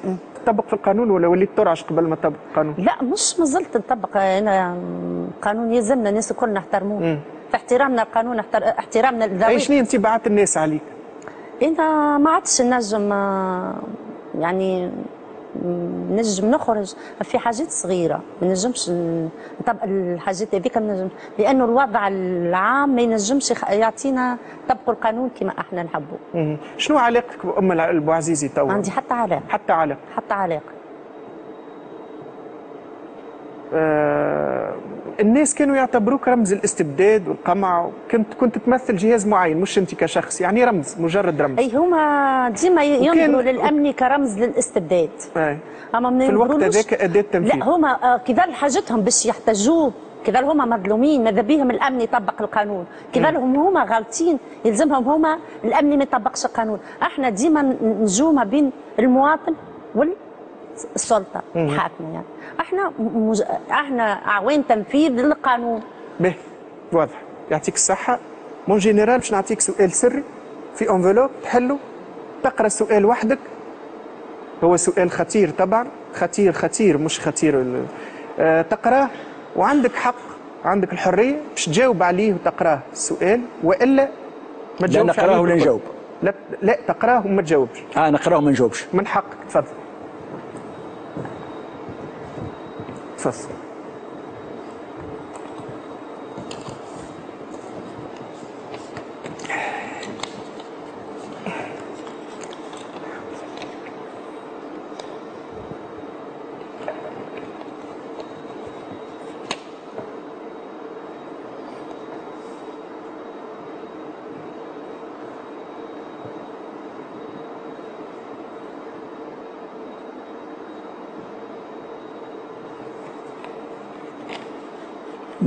تطبق في القانون ولا وليت ترعش قبل ما تطبق القانون لا مش مازلت نطبق أنا قانون يلزمنا الناس الكل نحترموه. في احترامنا القانون احتر- احترامنا أي للذوي شنو انطباعات الناس عليك؟ أنا ما عادش نجم آه، يعني نجم نخرج في حاجات صغيرة. ما نجمش نطبق الحاجات هذيك ما نجم لأنه الوضع العام ما ينجمش يعطينا طبقوا القانون كما إحنا نحبوا. شنو علاقتك الع- البوعزيزي توا؟ عندي حتى علاقة. حتى علاقة. حتى علاقة. الناس كانوا يعتبروك رمز الاستبداد والقمع كنت كنت تمثل جهاز معين مش انت كشخص يعني رمز مجرد رمز. أي هما ديما ينظروا للأمن كرمز للاستبداد. أي. أما ما في الوقت هذاك أداة تنفيذ. لا هما آه، كذا حاجتهم باش يحتجوه؟ كذا هما مظلومين ماذا بيهم الأمن يطبق القانون؟ كذا لهم هما غالطين يلزمهم هما الأمن ما يطبقش القانون. أحنا ديما ن- نجو ما بين المواطن والسلطه الحاكمه يعني إحنا مج... إحنا اعوان تنفيذ للقانون. به واضح. يعطيك الصحة. mon général باش نعطيك سؤال سري. في enveloppe تحله تقرأ السؤال وحدك. هو سؤال خطير طبعا. خطير خطير مش خطير. ال- آه، تقرأه. وعندك حق. عندك الحرية باش تجاوب عليه وتقرأه. السؤال. وإلا ما لا تجاوبش نقرأه عليه ولا. نجاوب. لا لا تقرأه وما تجاوبش. آه نقرأه وما نجاوبش. من حقك. تفضل. تفضل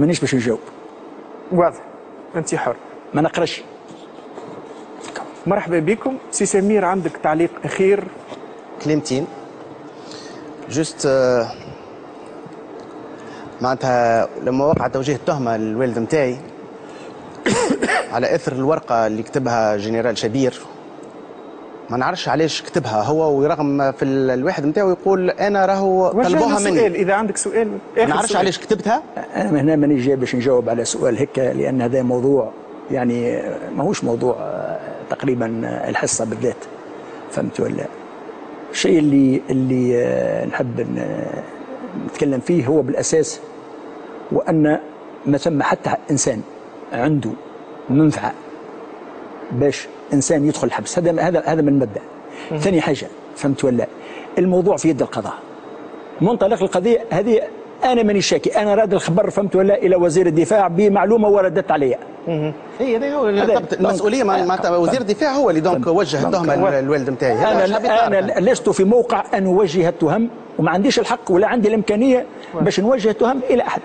مانيش باش نجاوب. واضح. أنت حر. ما نقراش. مرحبا بكم. سي سمير عندك تعليق أخير؟ كلمتين. juste آه، معناتها لما وقع توجيه التهمة للوالد نتاعي على أثر الورقة اللي كتبها جنرال شبير ما نعرفش علاش كتبها هو ورغم في ال- الواحد نتاعو يقول أنا راهو طلبوها سؤال مني. إذا عندك سؤال ما نعرفش سؤال. علاش كتبتها. أنا هنا ماني جاي باش نجاوب على سؤال هيك لأن هذا موضوع يعني ماهوش موضوع آه، تقريبا آه، الحصة بالذات فهمت ولا؟ الشيء اللي اللي آه، نحب نتكلم فيه هو بالأساس وأن ما ثم حتى إنسان عنده منفعة باش إنسان يدخل الحبس. هذا هذا هذا من المبدا ثاني حاجة فهمت ولا الموضوع في يد القضاء. منطلق القضية هذه أنا ماني شاكي. أنا راد الخبر فهمت ولا إلى وزير الدفاع بمعلومة وردت عليا. هي هذا هو. المسؤولية مع- معناتها وزير الدفاع هو اللي دونك وجه التهمه للوالد نتاعي أنا. أنا لست في موقع أن أوجه التهم وما عنديش الحق ولا عندي الإمكانية باش نوجه التهم إلى أحد.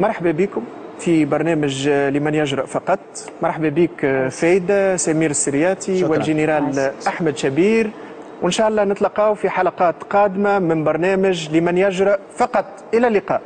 مرحبا بكم. في برنامج لمن يجرأ فقط. مرحبا بك فايدة سمير السرياتي. والجنرال أحمد شبير. وإن شاء الله نتلقاو في حلقات قادمة من برنامج لمن يجرأ فقط. إلى اللقاء.